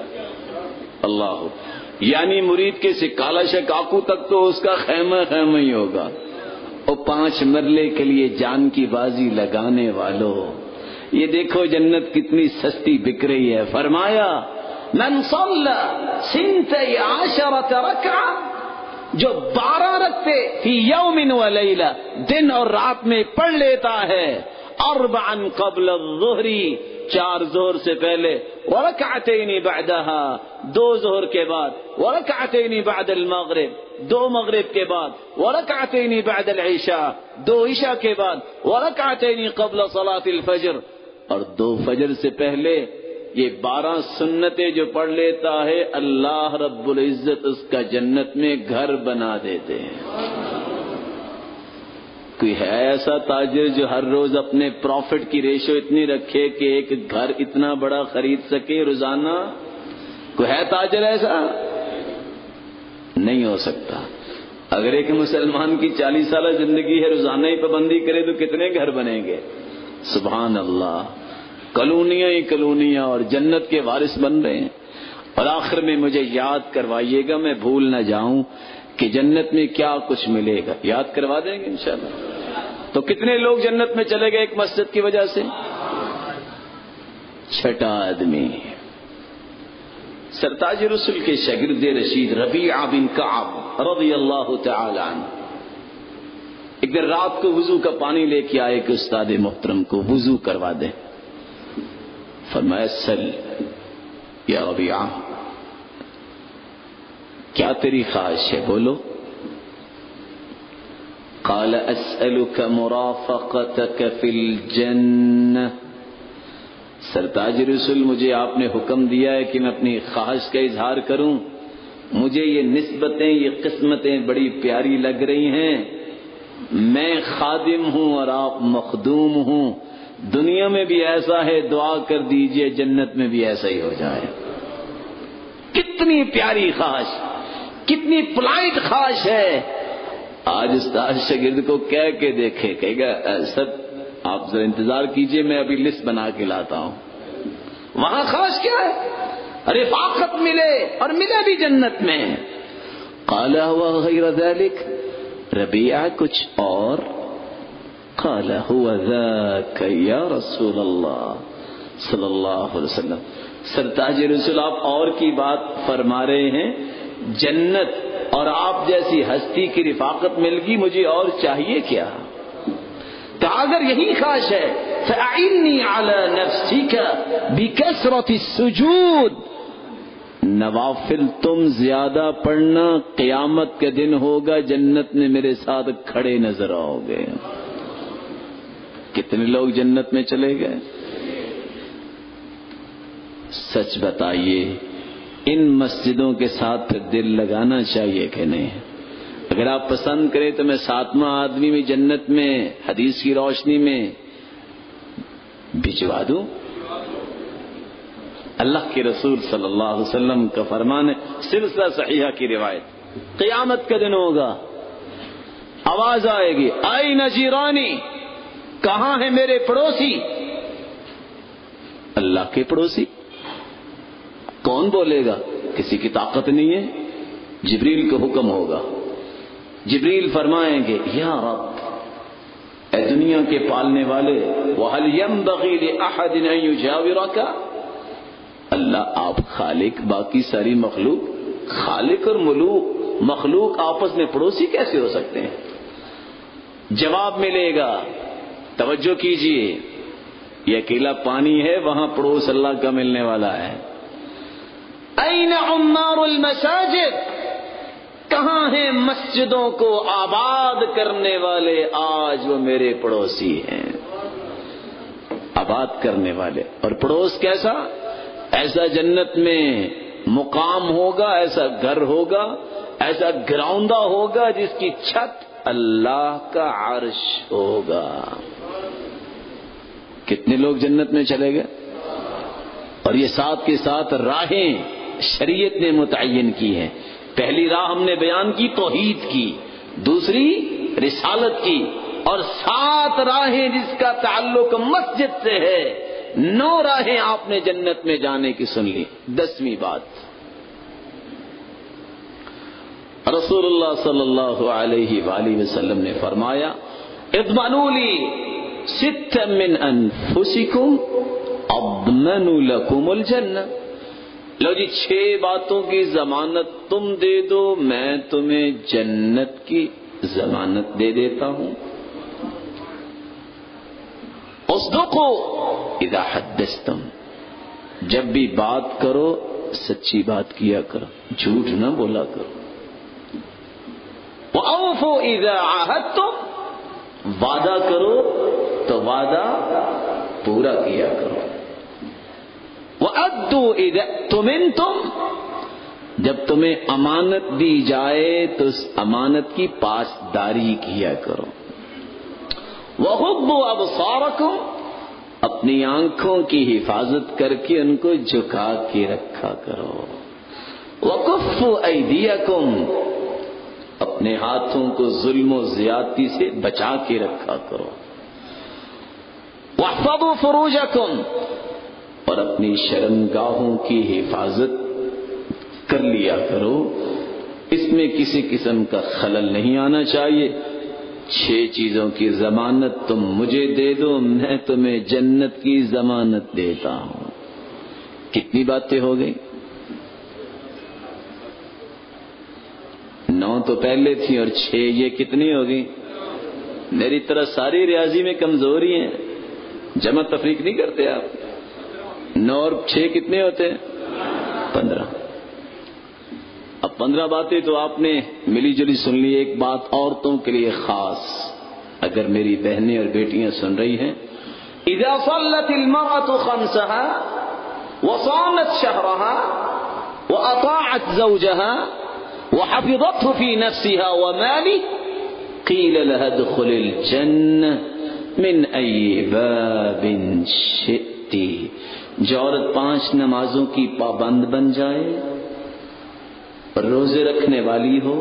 अल्लाह। यानी मुरीद के से काला से काकू तक तो उसका खेमा खेमा ही होगा। और पाँच मरले के लिए जान की बाजी लगाने वालों, ये देखो जन्नत कितनी सस्ती बिक रही है। फरमाया, मन सिंत आशरत रका जो बारह रखते ही यौमिन वलीला दिन और रात में पढ़ लेता है। अरबान कबल जोहरी, चार ज़ोर से पहले। वरकातनी बादहा, दो जोहर के बाद। वरकातनी बादल मगरब, दो मगरब के बाद। वरकातनी बादल ईशा, दो ईशा के बाद। वरकातनी कबल सलातिल फजर, और दो फजर से पहले ये बारह सुन्नतें जो पढ़ लेता है, अल्लाह रब्बुल इज़्ज़त उसका जन्नत में घर बना देते हैं। कोई है ऐसा ताजिर जो हर रोज अपने प्रॉफिट की रेशो इतनी रखे कि एक घर इतना बड़ा खरीद सके रोज़ाना? कोई है ताजिर ऐसा? नहीं हो सकता। अगर एक मुसलमान की चालीस साल ज़िंदगी है, रोज़ाना ही पाबंदी करे तो कितने घर बनेंगे? सुबहान अल्लाह। कलोनियाँ ही कलोनियाँ और जन्नत के वारिस बन रहे हैं। और आखिर में मुझे याद करवाइएगा, मैं भूल ना जाऊँ कि जन्नत में क्या कुछ मिलेगा। याद करवा देंगे इंशाल्लाह। तो कितने लोग जन्नत में चले गए एक मस्जिद की वजह से? छठा आदमी। सरताज रसुल के शगिर्द रशीद रबी बिन काब रबी अल्लाह तन एक दिन रात को वज़ू का पानी लेके आए कि उस्ताद मोहतरम को वज़ू करवा दे। फरमाया सल या रबिया, क्या तेरी ख्वाहिश है? बोलो। काल असलुक मुराफ़त फिल जन्न सरताज रसुल, मुझे आपने हुक्म दिया है कि मैं अपनी ख्वाहिश का इजहार करूँ। मुझे ये निस्बतें, ये किस्मतें बड़ी प्यारी लग रही हैं। मैं खादिम हूँ और आप मखदूम हूँ। दुनिया में भी ऐसा है, दुआ कर दीजिए, जन्नत में भी ऐसा ही हो जाए। कितनी प्यारी ख्वाहिश कितनी पुलाइट ख्वाहिश है। आज उस्ताद शगिर्द को कह के देखे, कहेगा सर, आप जरा इंतज़ार कीजिए, मैं अभी लिस्ट बना के लाता हूँ। वहाँ खास क्या है? अरे फाकत मिले और मिले भी जन्नत में। काला हुआ रबिया कुछ और। काला हुआ या रसूल अल्लाह सल्लल्लाहु अलैहि वसल्लम सरताज रसूल आप और की बात फरमा रहे हैं जन्नत और आप जैसी हस्ती की रिफाकत मिल गई मुझे और चाहिए क्या तो अगर यही खाश है फ़ाइनी आला नफ्सी का बिकसरत सुजूद नवाफिल तुम ज़्यादा पढ़ना कयामत के दिन होगा जन्नत में मेरे साथ खड़े नज़र आओगे कितने लोग जन्नत में चले गए? सच बताइए, इन मस्जिदों के साथ फिर दिल लगाना चाहिए कि नहीं? अगर आप पसंद करें तो मैं सातवां आदमी भी जन्नत में, हदीस की रोशनी में भिजवा दूँ। अल्लाह के रसूल सल्लल्लाहु अलैहि वसल्लम का फरमान है, सिलसिला सहिया की रिवायत। कयामत का दिन होगा, आवाज़ आएगी, आई नजीरानी कहाँ है मेरे पड़ोसी? अल्लाह के पड़ोसी। कौन बोलेगा? किसी की ताकत नहीं है। जिब्रील को हुक्म होगा। जिब्रील फरमाएँगे, या रब ए दुनिया के पालने वाले, वहल यम बगील अहदिन जाविरा का अल्लाह, आप खालिक, बाकी सारी मखलूक, खालिक और मलूक, मखलूक आपस में पड़ोसी कैसे हो सकते हैं? जवाब मिलेगा तवज्जो कीजिए। ये अकेला पानी है, वहाँ पड़ोस अल्लाह का मिलने वाला है। ऐन उम्मारुल मसाजिद? कहाँ है मस्जिदों को आबाद करने वाले? आज वो मेरे पड़ोसी हैं। आबाद करने वाले। और पड़ोस कैसा? ऐसा जन्नत में मुकाम होगा, ऐसा घर होगा, ऐसा ग्राउंडा होगा जिसकी छत अल्लाह का अर्श होगा। कितने लोग जन्नत में चले गए? और ये साथ के साथ राहें शरीयत ने मुतन की है। पहली राह हमने बयान की, तोहीद की, दूसरी रिसालत की, और सात राहें जिसका ताल्लुक मस्जिद से है, नौ राहें आपने जन्नत में जाने की सुन ली। दसवीं बात। रसूलुल्लाह सल्लल्लाहु अलैहि वसल्लम ने फरमाया इतमानूली सित मिन अनफुसिकुम अबमनु लकुमुल जन्नत लो जी, छह बातों की जमानत तुम दे दो, मैं तुम्हें जन्नत की जमानत दे देता हूँ। उस दुखो इदा हदस तुम जब भी बात करो, सच्ची बात किया करो, झूठ ना बोला करो। वफ़ो इज़ा आहद तुम वादा करो तो वादा पूरा किया करो। वह अद्दू तुमिन तुम जब तुम्हें अमानत दी जाए तो उस अमानत की पासदारी किया करो। वह अब सारकुम अपनी आँखों की हिफाजत करके उनको झुका के रखा करो। वकुफ ऐदियाकुम अपने हाथों को जुल्म ज्यादती से बचा के रखा करो। वहफदु फरूजकुम। और अपनी शर्मगाहों की हिफाजत कर लिया करो। इसमें किसी किस्म का खलल नहीं आना चाहिए। छह चीज़ों की जमानत तुम मुझे दे दो, मैं तुम्हें जन्नत की जमानत देता हूँ। कितनी बातें हो गई? नौ तो पहले थी और छह ये कितनी हो गई? मेरी तरह सारी रियाजी में कमज़ोरी है। जमा तफरीक नहीं करते आप। नौ और छह कितने होते हैं? पंद्रह। अब पंद्रह बातें तो आपने मिली जुली सुन ली। एक बात औरतों के लिए खास। अगर मेरी बहनें और बेटियाँ सुन रही हैं, इजा सल्लत खमसहा वसानत शहरहा व अताअत जौजहा व हफिदत फ़ी नफ्सिहा व माली, कील लहा दुखुल जन्न मिन बाबिन शिती जो औरत पाँच नमाजों की पाबंद बन जाए, रोज़े रखने वाली हो,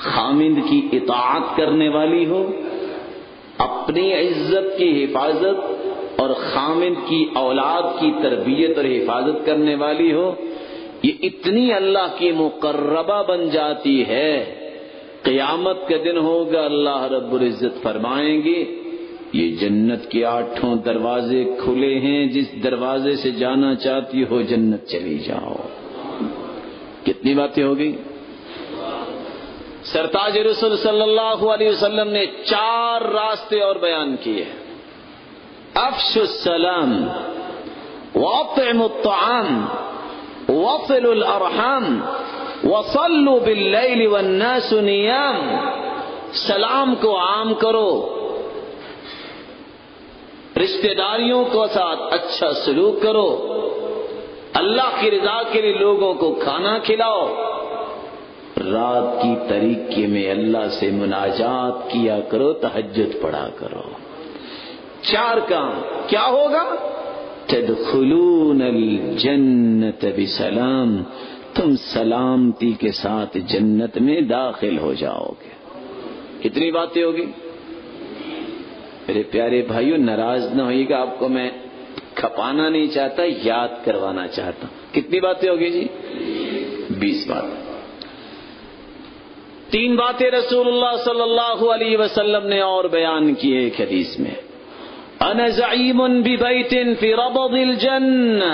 खामिंद की इतात करने वाली हो, अपनी इज़्ज़त की हिफाजत और खामिंद की औलाद की तरबियत और हिफाजत करने वाली हो, ये इतनी अल्लाह की मुकर्रबा बन जाती है, कयामत के दिन होगा, अल्लाह रब्बुल इज़्ज़त फरमाएँगे। ये जन्नत के आठों दरवाजे खुले हैं। जिस दरवाजे से जाना चाहती हो जन्नत चली जाओ। कितनी बातें हो गई? सरताज रसुल सल्लल्लाहु अलैहि वसल्लम ने चार रास्ते और बयान किए। अफशुसलाम वातम वफिल अरहम, वसल्लु बिल्लैल वन्नास नियाम। सलाम को आम करो रिश्तेदारियों को साथ अच्छा सलूक करो। अल्लाह की रजा के लिए लोगों को खाना खिलाओ। रात की तरीके में अल्लाह से मुनाजात किया करो तहजद पढ़ा करो। चार काम, क्या होगा? तदखलून जन्नत सलाम तुम सलामती के साथ जन्नत में दाखिल हो जाओगे। कितनी बातें होगी? मेरे प्यारे भाइयों नाराज न होइएगा आपको मैं खपाना नहीं चाहता याद करवाना चाहता कितनी बातें होगी जी बीस बात तीन बातें रसूलुल्लाह सल्लल्लाहु अलैहि वसल्लम ने और बयान की एक हदीस में अन ज़ईमुन बिबैतिन फी रबदिल जन्ना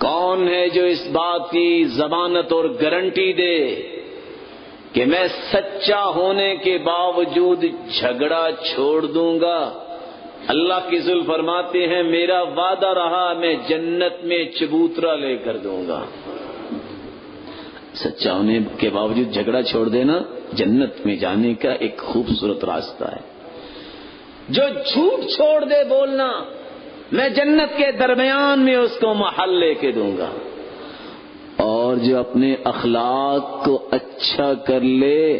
कौन है जो इस बात की जमानत और गारंटी दे कि मैं सच्चा होने के बावजूद झगड़ा छोड़ दूंगा अल्लाह की जुल फरमाते हैं मेरा वादा रहा मैं जन्नत में चबूतरा लेकर दूंगा सच्चा होने के बावजूद झगड़ा छोड़ देना जन्नत में जाने का एक खूबसूरत रास्ता है। जो झूठ छोड़ दे बोलना, मैं जन्नत के दरमियान में उसको महल लेके दूँगा। और जो अपने अखलाक को अच्छा कर ले,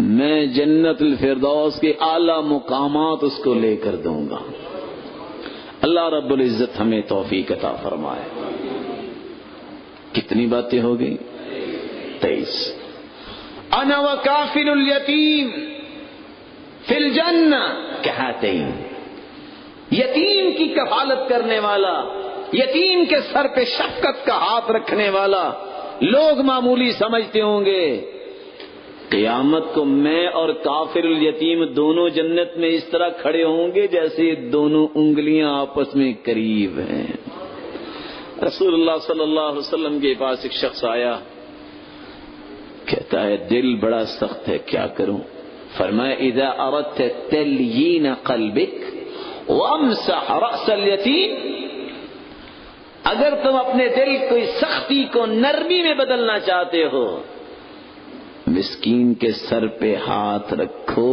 मैं जन्नत फिरदौस के आला मुकामात उसको लेकर दूँगा। अल्लाह रब्बुल इज़्ज़त हमें तौफीक अता फरमाए। कितनी बातें हो गई? तेईस अना व काफिल यतीम फिल जन्ना कहते यतीम की कफालत करने वाला यतीम के सर पे शफकत का हाथ रखने वाला लोग मामूली समझते होंगे। क़यामत को मैं और काफिर यतीम दोनों जन्नत में इस तरह खड़े होंगे जैसे दोनों उंगलियाँ आपस में करीब हैं। रसूलुल्लाह सल्लल्लाहु अलैहि वसल्लम के पास एक शख्स आया। कहता है, दिल बड़ा सख्त है, क्या करूँ? फरमाया इदा अरत तलयीन कल्बिक यतीम। अगर तुम अपने दिल की सख्ती को नरमी में बदलना चाहते हो, मिस्कीन के सर पे हाथ रखो,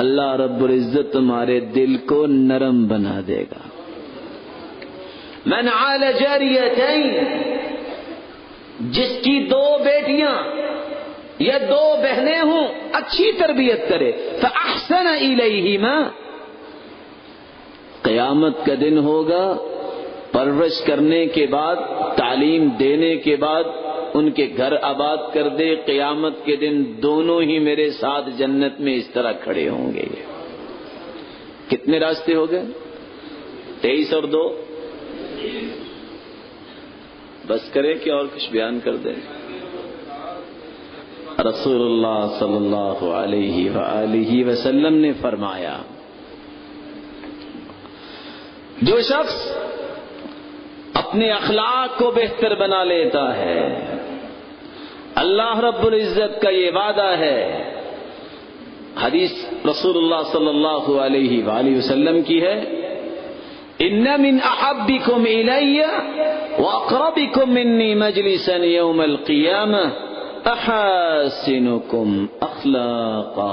अल्लाह रब्बुल इज़्ज़त तुम्हारे दिल को नरम बना देगा। मन आल जरियतैन, जिसकी दो बेटियाँ या दो बहनें हों, अच्छी तरबियत करे। तो अहसन इलैहिमा। कयामत का दिन होगा, परवरिश करने के बाद, तालीम देने के बाद, उनके घर आबाद कर दे। कयामत के दिन दोनों ही मेरे साथ जन्नत में इस तरह खड़े होंगे। कितने रास्ते हो गए? तेईस और दो? बस करें कि और कुछ बयान कर दें। रसूलुल्लाह सल्लल्लाहु अलैहि वसल्लम ने फरमाया, जो शख्स अपने अखलाक को बेहतर बना लेता है, अल्लाह रब्बुल इज़्ज़त का ये वादा है, हदीस रसूलुल्लाह सल्लल्लाहु अलैहि वसल्लम की है, इन्न मिन अहब्बिकुम इलैय व अक़रबिकुम मिन्नी मजलिसन यौमल क़ियामह अहसिनुकुम अखलाका।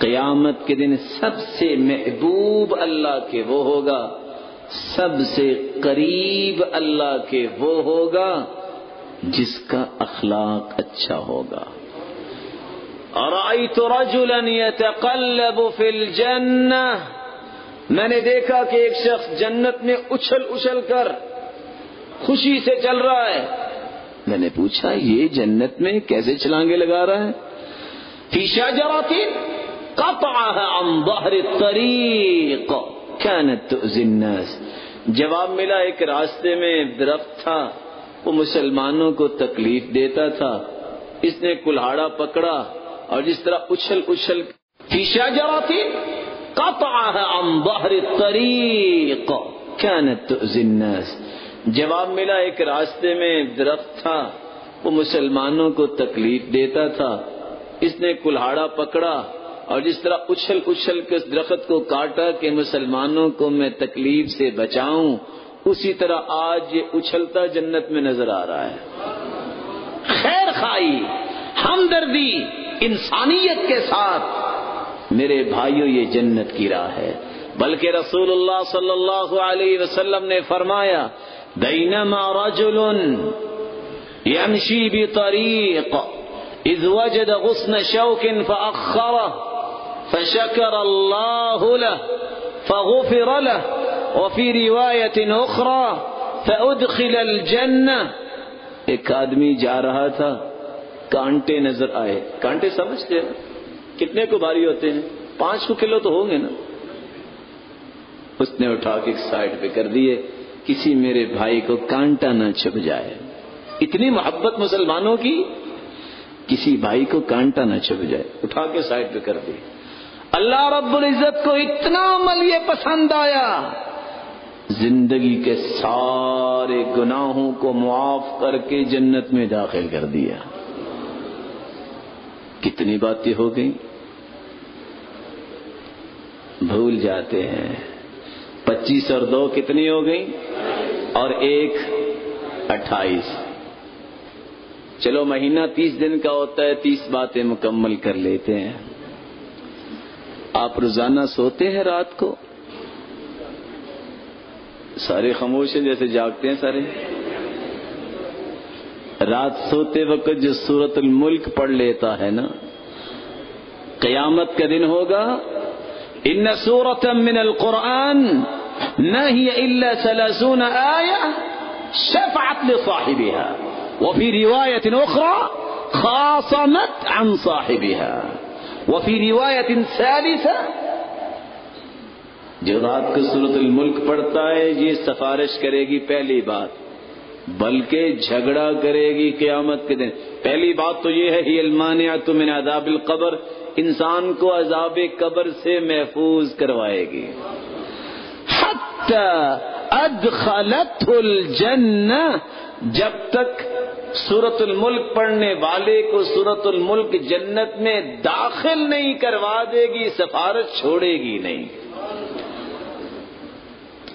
क़यामत के दिन सबसे महबूब अल्लाह के वो होगा, सबसे करीब अल्लाह के वो होगा, जिसका अखलाक अच्छा होगा। और आई तो रजुलन यतकल्लब फिल जन्ना। मैंने देखा कि एक शख्स जन्नत में उछल उछल कर खुशी से चल रहा है। मैंने पूछा, ये जन्नत में कैसे छलांगे लगा रहा है? फीशा जराती तरीक, कानत जिन्नस जवाब मिला, एक रास्ते में दरख्त था, वो मुसलमानों को तकलीफ़ देता था। इसने कुल्हाड़ा पकड़ा और जिस तरह उछल उछल फीशा जराती कता है अम्बाहर तरीक, कानत जिन्नस जवाब मिला, एक रास्ते में दरख्त था, वो मुसलमानों को तकलीफ़ देता था। इसने कुल्हाड़ा पकड़ा और जिस तरह उछल उछल के उस दरख्त को काटा कि मुसलमानों को मैं तकलीफ़ से बचाऊं, उसी तरह आज ये उछलता जन्नत में नज़र आ रहा है। खैर खाई, हमदर्दी, इंसानियत के साथ, मेरे भाइयों, ये जन्नत की राह है। बल्कि रसूलुल्लाह सल्लल्लाहु अलैहि वसल्लम ने फरमाया बैनमा रजुलन यमशी भी तरीक इज़ वजद गुस्न शौकिन फ़अख़रा फशकर अल्लाह लह फगुफिर लह वफी रिवायत उखरा फउदखिल एक आदमी जा रहा था कांटे नज़र आए कांटे समझते हैं कितने को भारी होते हैं पाँच को किलो तो होंगे ना उसने उठा के साइड पे कर दिए किसी मेरे भाई को कांटा ना छुप जाए। इतनी मोहब्बत मुसलमानों की, किसी भाई को कांटा ना छुप जाए। उठा के साइड पे कर दी। अल्लाह रब्बुल इज़्ज़त को इतना अमल ये पसंद आया। ज़िंदगी के सारे गुनाहों को मुआफ करके जन्नत में दाखिल कर दिया। कितनी बातें हो गई। भूल जाते हैं। पच्चीस और दो कितनी हो गई? और एक अट्ठाईस। चलो, महीना तीस दिन का होता है, तीस बातें मुकम्मल कर लेते हैं। आप रोज़ाना सोते हैं रात को? सारे खामोश हैं जैसे जागते हैं सारे? रात सोते वक्त जो सूरत मुल्क पढ़ लेता है ना, कयामत का दिन होगा इन सूरत मिन कुरान न ही इल्ला सलासून आया शफात साहिबिहा वफी रिवायत उखरा खासमत अन साहिबिहा वफी रिवायत सालिसा जो रात सूरत मुल्क पढ़ता है ये सिफारिश करेगी पहली बात बल्कि झगड़ा करेगी क्यामत के दिन पहली बात तो ये है ही अलमानिया तुम अदाबिल कबर इंसान को अजाब कबर से महफूज करवाएगी अदखलतुल जन्ना जब तक सूरतुल मुल्क पढ़ने वाले को सूरतुल मुल्क जन्नत में दाखिल नहीं करवा देगी सफारत छोड़ेगी नहीं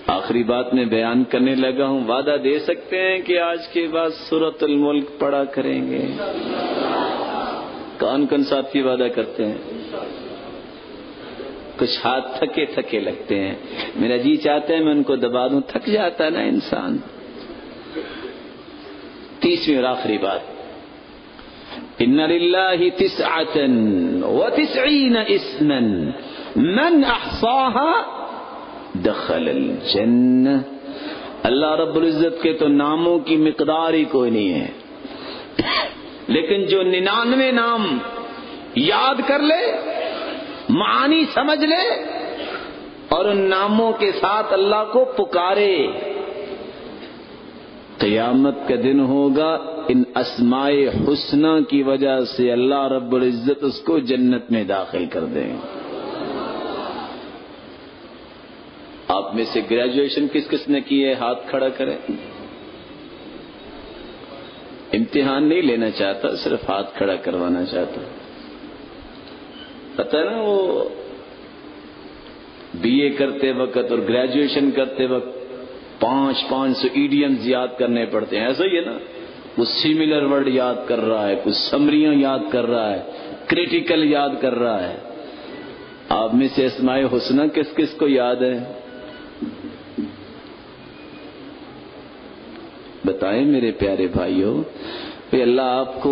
आखिरी बात में बयान करने लगा हूँ वादा दे सकते हैं कि आज के बाद सूरतुल मुल्क पढ़ा करेंगे कौन कौन साथी वादा करते हैं कुछ हाथ थके थके लगते हैं। मेरा जी चाहता है मैं उनको दबा दूँ। थक जाता ना इंसान। तीसवीं और आखिरी बात। इन्नलिल्लाहि तिसअतन दखल जन्न। अल्लाह रब्बुल इज़्ज़त के तो नामों की मिकदार ही कोई नहीं है। लेकिन जो निन्यानवे नाम याद कर ले मानी समझ ले और उन नामों के साथ अल्लाह को पुकारे। कयामत का दिन होगा, इन असमाए हुसना की वजह से अल्लाह रब्बुल इज़्ज़त उसको जन्नत में दाखिल कर दें। आप में से ग्रेजुएशन किस किस ने है? हाथ खड़ा करें। इम्तिहान नहीं लेना चाहता, सिर्फ़ हाथ खड़ा करवाना चाहता। पता है ना वो बीए करते वक्त और ग्रेजुएशन करते वक्त पाँच पाँच सौ ईडियम्स याद करने पड़ते हैं। ऐसा ही है ना? कुछ सिमिलर वर्ड याद कर रहा है, कुछ समरियाँ याद कर रहा है क्रिटिकल याद कर रहा है। आप में से इसमाए हुसना किस किस को याद है? बताएँ मेरे प्यारे भाइयों अल्लाह आपको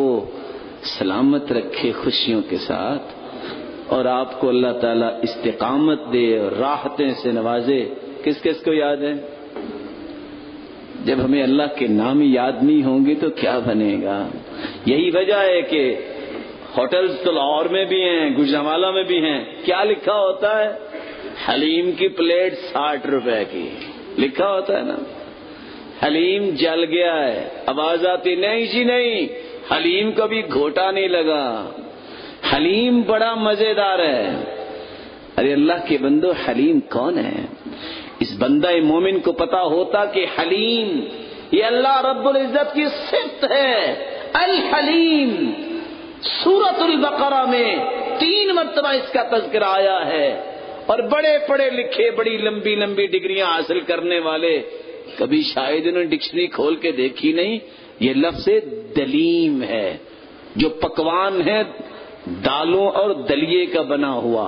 सलामत रखे खुशियों के साथ। और आपको अल्लाह ताला इस्तेकामत दे और राहतें से नवाजे। किस किस को याद है? जब हमें अल्लाह के नाम ही याद नहीं होंगे तो क्या बनेगा? यही वजह है कि होटल्स तो लाहौर में भी हैं, गुजरावाला में भी हैं। क्या लिखा होता है? हलीम की प्लेट साठ रुपए की। लिखा होता है ना? हलीम जल गया है। आवाज़ आती, नहीं जी, नहीं। हलीम कभी घोटा नहीं लगा। हलीम बड़ा मज़ेदार है। अरे अल्लाह के बंदो, हलीम कौन है? इस बंदा मोमिन को पता होता कि हलीम, ये अल्लाह रब्बुल इज़्ज़त की सिफ्त है। अल हलीम, सूरतुल बकरा में तीन मरतबा इसका तस्करा आया है। और बड़े पढ़े लिखे, बड़ी लंबी लंबी डिग्रियाँ हासिल करने वाले, कभी शायद इन्होंने डिक्शनरी खोल के देखी नहीं, ये लफ्ज दलीम है। जो पकवान है दालों और दलिए का बना हुआ।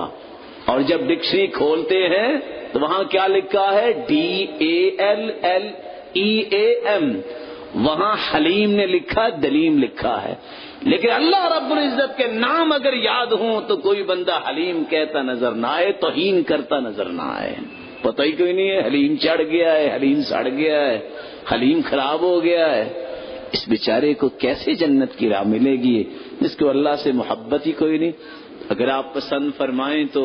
और जब डिक्शनरी खोलते हैं तो वहाँ क्या लिखा है? D A L L E A M वहाँ हलीम ने लिखा, दलीम लिखा है। लेकिन अल्लाह रब्बुल इज़्ज़त के नाम अगर याद हो तो कोई बंदा हलीम कहता नज़र ना आए, तोहीन करता नज़र ना आए। पता ही कोई नहीं है? हलीम चढ़ गया है, हलीम सड़ गया है, हलीम खराब हो गया है। इस बेचारे को कैसे जन्नत की राह मिलेगी? जिसको अल्लाह से मोहब्बत ही कोई नहीं। अगर आप पसंद फरमाएँ तो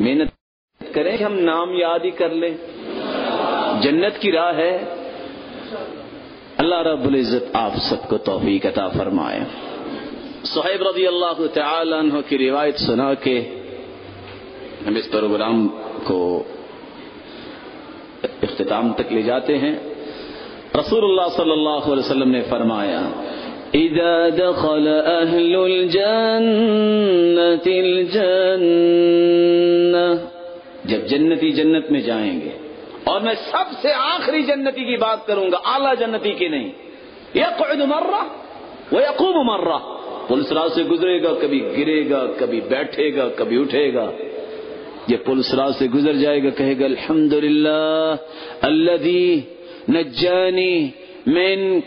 मेहनत करें हम नाम याद ही कर लें। जन्नत की राह है। अल्लाह रब्बुल इज़्ज़त आप सबको तौफीक अता फरमाए। सोहेब रज़ी अल्लाह तह की रिवायत सुना के हम इस प्रोग्राम को इख्तिताम तक ले जाते हैं। रसूलुल्लाह सल्लल्लाहु अलैहि वसल्लम ने फरमाया इदा दखल अहलुल जन्नतिल जन्नह। जब जन्नती जन्नत में जाएँगे, और मैं सबसे आखिरी जन्नती की बात करूँगा, आला जन्नती की नहीं। यकुद मर्रा, वो यकूब मर्रा। पुलिस राह से गुजरेगा, कभी गिरेगा, कभी बैठेगा, कभी उठेगा। ये पुलिस राह से गुजर जाएगा, कहेगा, अल्हम्दुलिल्लाह अल्लदी नज्जानी मिनक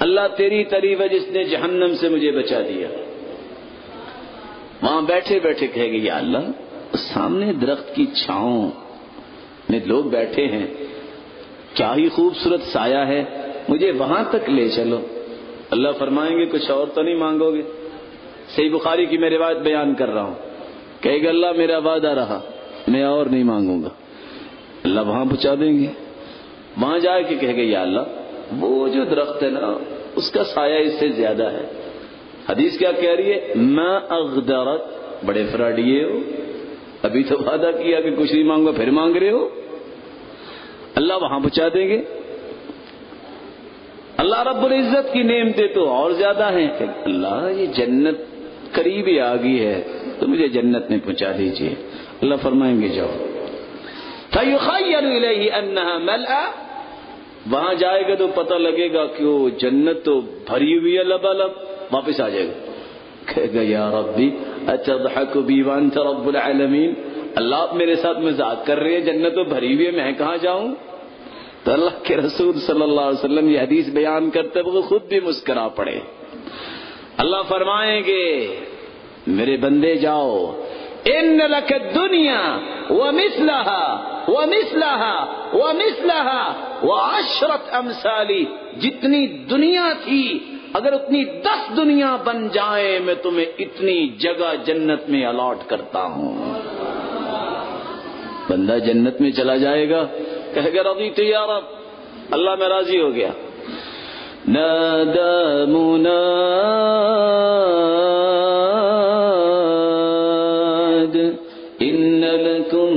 अल्लाह तेरी तारीफ़ है जिसने जहन्नम से मुझे बचा दिया। वहाँ बैठे बैठे कहेगा या अल्लाह सामने दरख्त की छाओ में लोग बैठे हैं। क्या ही खूबसूरत साया है, मुझे वहाँ तक ले चलो। अल्लाह फरमाएँगे, कुछ और तो नहीं मांगोगे? सही बुखारी की मैं रिवायत बयान कर रहा हूँ। कहेगा, अल्लाह, मेरा वादा रहा, मैं और नहीं मांगूँगा। अल्लाह वहाँ पहुँचा देंगे। वहाँ जाके कहेगा या अल्लाह, वो जो दरख्त है ना, उसका साया इससे ज़्यादा है। हदीस क्या कह रही है? मैं अगदरत। बड़े फ्राडिये हो। अभी तो वादा किया कि कुछ नहीं मांगो फिर मांग रहे हो? अल्लाह वहाँ पहुँचा देंगे। अल्लाह रब्बुल इज़्ज़त की नेमते तो और ज़्यादा हैं। अल्लाह, ये जन्नत करीब ही आ गई है तो मुझे जन्नत में पहुँचा दीजिए। अल्लाह फरमाएँगे, जाओ। मलआ। वहाँ जाएगा तो पता लगेगा कि वो जन्नत तो भरी हुई है लबालब। वापिस आ जाएगा। कहेगा, या रब्बी अचबी वान रब्बुल आलमीन। अल्लाह आप मेरे साथ मज़ाक कर रहे हैं, जन्नत तो भरी हुई है, मैं कहाँ जाऊँ? तो अल्लाह के रसूल सल्लल्लाहु अलैहि वसल्लम ये हदीस बयान करते वो खुद भी मुस्करा पड़े। अल्लाह फरमाएँगे, मेरे बंदे जाओ इन लक दुनिया व मिसलहा। व मिसलहा व अशरत अमसाली जितनी दुनिया थी अगर उतनी दस दुनिया बन जाए मैं तुम्हें इतनी जगह जन्नत में अलॉट करता हूँ बंदा जन्नत में चला जाएगा कहेगा रबी तो यार अल्लाह में राज़ी हो गया नादा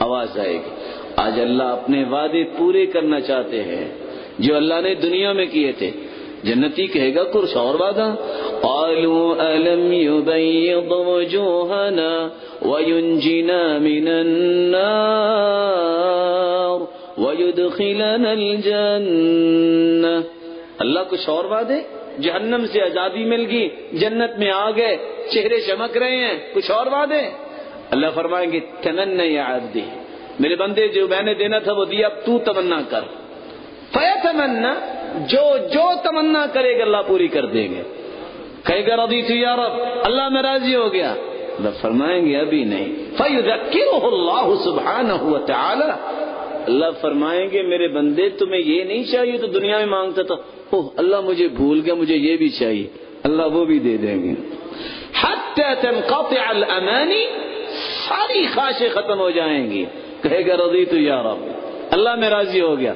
आवाज आएगी आज अल्लाह अपने वादे पूरे करना चाहते हैं जो अल्लाह ने दुनिया में किए थे जन्नती कहेगा कुछ और वादा आलू अलम युबैदना वयुंजिना मिनन्नार वयुदखिलना जन्नह अल्लाह कुछ और वादे? जहन्नम से आज़ादी मिल गई, जन्नत में आ गए, चेहरे चमक रहे हैं, कुछ और वादे? अल्लाह फरमाएँगे, तमन्ना या आबदी मेरे बंदे, जो मैंने देना था वो दिया, अब तू तमन्ना कर। फया तमन्ना जो जो तमन्ना करेगा, अल्लाह पूरी कर देंगे। कहेगा रदी थी यार अल्लाह में राज़ी हो गया। अल्लाह फरमाएँगे, अभी नहीं। फयुल्लाह सुबहान अल्लाह फरमाएँगे, मेरे बंदे, तुम्हें ये नहीं चाहिए तो दुनिया में माँगता था ओह, अल्लाह मुझे भूल गया, मुझे ये भी चाहिए। अल्लाह वो भी दे देंगे। अमानी सारी ख्वाहिशें खत्म हो जाएँगी। कहेगा, रज़ी तो यार अल्लाह में राज़ी हो गया।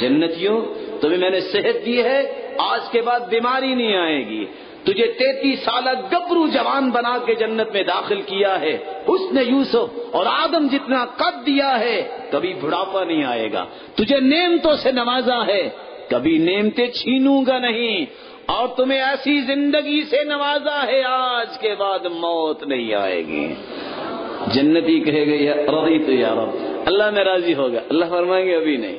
जन्नतियों तुम्हें मैंने सेहत दी है आज के बाद बीमारी नहीं आएगी तुझे तैतीस साल गबरू जवान बना के जन्नत में दाखिल किया है उसने यूसुफ और आदम जितना कद दिया है कभी बुढ़ापा नहीं आएगा तुझे नेमतों से नवाजा है कभी नेमते छीनूंगा नहीं और तुम्हें ऐसी जिंदगी से नवाजा है आज के बाद मौत नहीं आएगी जन्नती कहेगा या रही तो यार अल्लाह में राजी होगा अल्लाह फरमाएंगे अभी नहीं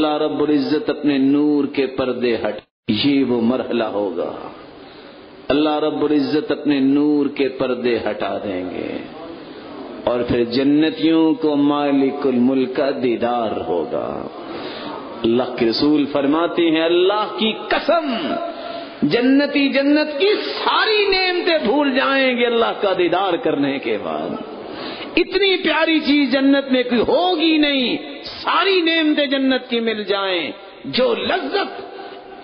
अल्लाह रब्बुल इज़्ज़त अपने नूर के पर्दे हट। ये वो मरहला होगा। अल्लाह रब्बुल इज़्ज़त अपने नूर के पर्दे हटा देंगे। और फिर जन्नतियों को मालिकुल मुल्क का दीदार होगा। अल्लाह के रसूल फरमाते हैं, अल्लाह की कसम, जन्नती जन्नत की सारी नेमतें भूल जाएँगे अल्लाह का दीदार करने के बाद। इतनी प्यारी चीज़ जन्नत में कोई होगी नहीं। सारी नेमतें जन्नत की मिल जाएँ, जो लज्जत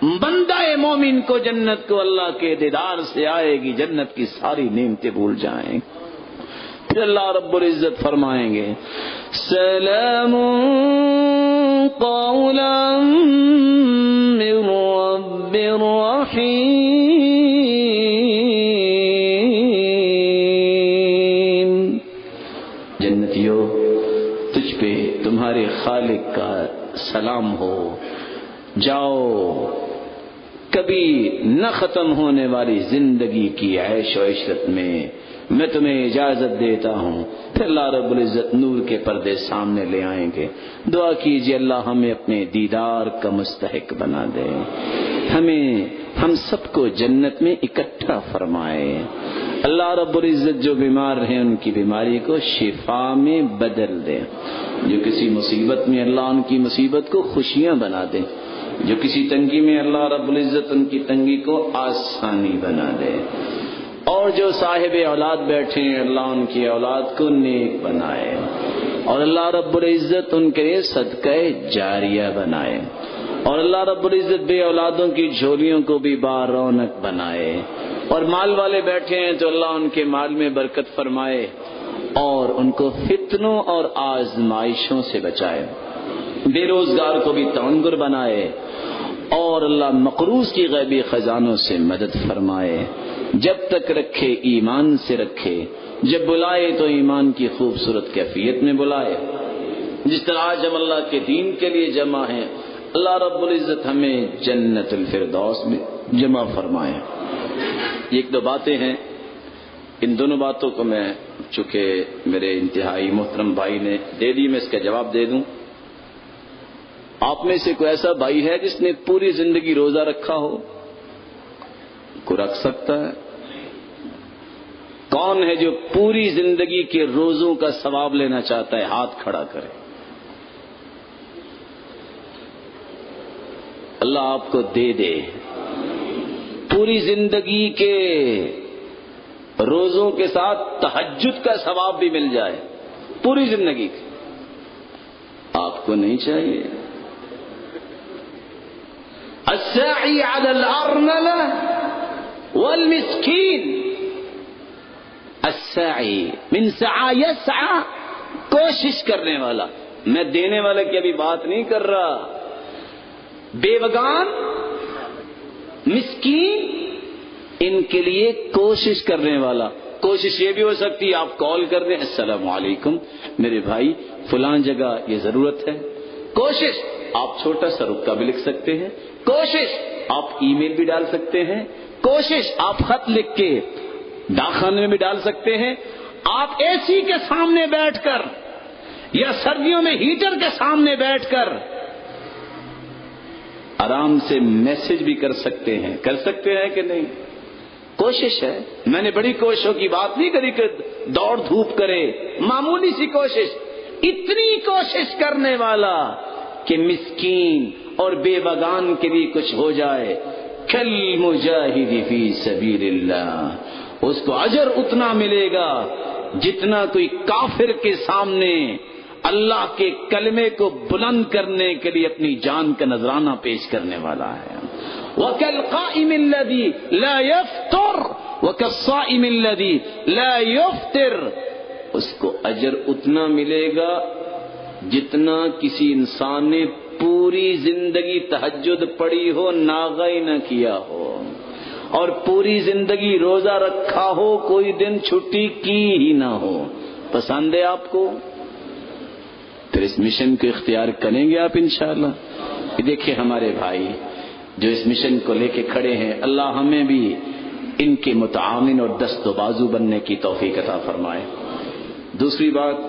बंदा मोमिन को जन्नत को अल्लाह के दीदार से आएगी, जन्नत की सारी नेमतें भूल जाए। फिर अल्लाह रब्बुल इज़्ज़त फरमाएँगे सलाम कौलम सलाम हो। जाओ, कभी न खत्म होने वाली ज़िंदगी की ऐश इशरत में मैं तुम्हें इजाज़त देता हूँ। फिर अल्लाह रब्बुल इज़्ज़त नूर के पर्दे सामने ले आएँगे। दुआ कीजिए अल्लाह हमें अपने दीदार का मुस्तहक बना दे। हमें, हम सबको जन्नत में इकट्ठा फरमाए। अल्लाह रब्बुल इज़्ज़त जो बीमार हैं, उनकी बीमारी को शिफा में बदल दे। जो किसी मुसीबत में अल्लाह उनकी मुसीबत को खुशियाँ बना दे। जो किसी तंगी में अल्लाह रब्बुल इज़्ज़त उनकी तंगी को आसानी बना दे। और जो साहिब औलाद बैठे हैं, अल्लाह उनकी औलाद को नेक बनाए। और अल्लाह रब्बुल इज़्ज़त उनके लिए सदक़े जारिया बनाए। और अल्लाह रब्बुल इज़्ज़त बे औलादों की झोलियों को भी बार रौनक बनाए। और माल वाले बैठे हैं तो अल्लाह उनके माल में बरकत फरमाए और उनको फितनों और आजमाइशों से बचाए। बेरोजगार को भी तंगुर बनाए और अल्लाह मकरूज की गैबी खजानों से मदद फरमाए। जब तक रखे ईमान से रखे, जब बुलाए तो ईमान की खूबसूरत कैफियत में बुलाए। जिस तरह आज हम अल्लाह के दीन के लिए जमा है, अल्लाह रब्बुल इज़्ज़त हमें जन्नतुल फिरदौस में जमा फरमाए। एक दो बातें हैं। इन दोनों बातों को मैं चूँकि मेरे इंतहाई मोहतरम भाई ने दे दी, मैं इसका जवाब दे दूँ। आप में से कोई ऐसा भाई है जिसने पूरी ज़िंदगी रोजा रखा हो? को रख सकता है? कौन है जो पूरी ज़िंदगी के रोजों का सवाब लेना चाहता है? हाथ खड़ा करे। अल्लाह आपको दे दे। पूरी ज़िंदगी के रोजों के साथ तहज्जुद का सवाब भी मिल जाए, पूरी ज़िंदगी के। आपको नहीं चाहिए। अस्साई अल अरमला वल मिस्कीन। अस्साई कोशिश करने वाला। मैं देने वाले की अभी बात नहीं कर रहा। बेवगान मिस्कीन इनके लिए कोशिश करने वाला। कोशिश ये भी हो सकती है, आप कॉल कर दें, अस्सलाम मेरे भाई, फलां जगह ये ज़रूरत है। कोशिश, आप छोटा सा रुक्का भी लिख सकते हैं। कोशिश, आप ईमेल भी डाल सकते हैं। कोशिश, आप खत लिख के डाकखाने में भी डाल सकते हैं। आप एसी के सामने बैठकर या सर्दियों में हीटर के सामने बैठकर आराम से मैसेज भी कर सकते हैं। कर सकते हैं कि नहीं? कोशिश है। मैंने बड़ी कोशिशों की बात नहीं करी कि दौड़ धूप करे। मामूली सी कोशिश। इतनी कोशिश करने वाला कि मिस्कीन और बेबगान के लिए कुछ हो जाए। कल मुजाहिदी फ़ी सबीलिल्लाह। उसको अजर उतना मिलेगा जितना कोई काफिर के सामने अल्लाह के कलमे को बुलंद करने के लिए अपनी जान का नजराना पेश करने वाला है। वकल काइमिल्लदी ला यफ्तर। वकस्साइमिल्लदी ला युफ्तिर। उसको अजर उतना मिलेगा जितना किसी इंसान ने पूरी ज़िंदगी तहजद पड़ी हो नागई न किया हो। और पूरी ज़िंदगी रोजा रखा हो, कोई दिन छुट्टी की ही ना हो। पसंद है आपको? फिर इस मिशन को इख्तियार करेंगे आप इंशाल्लाह देखिए हमारे भाई जो इस मिशन को लेके खड़े हैं अल्लाह हमें भी इनके मुतामिन और दस्तो बाजू बनने की तोफीक अता फरमाए दूसरी बात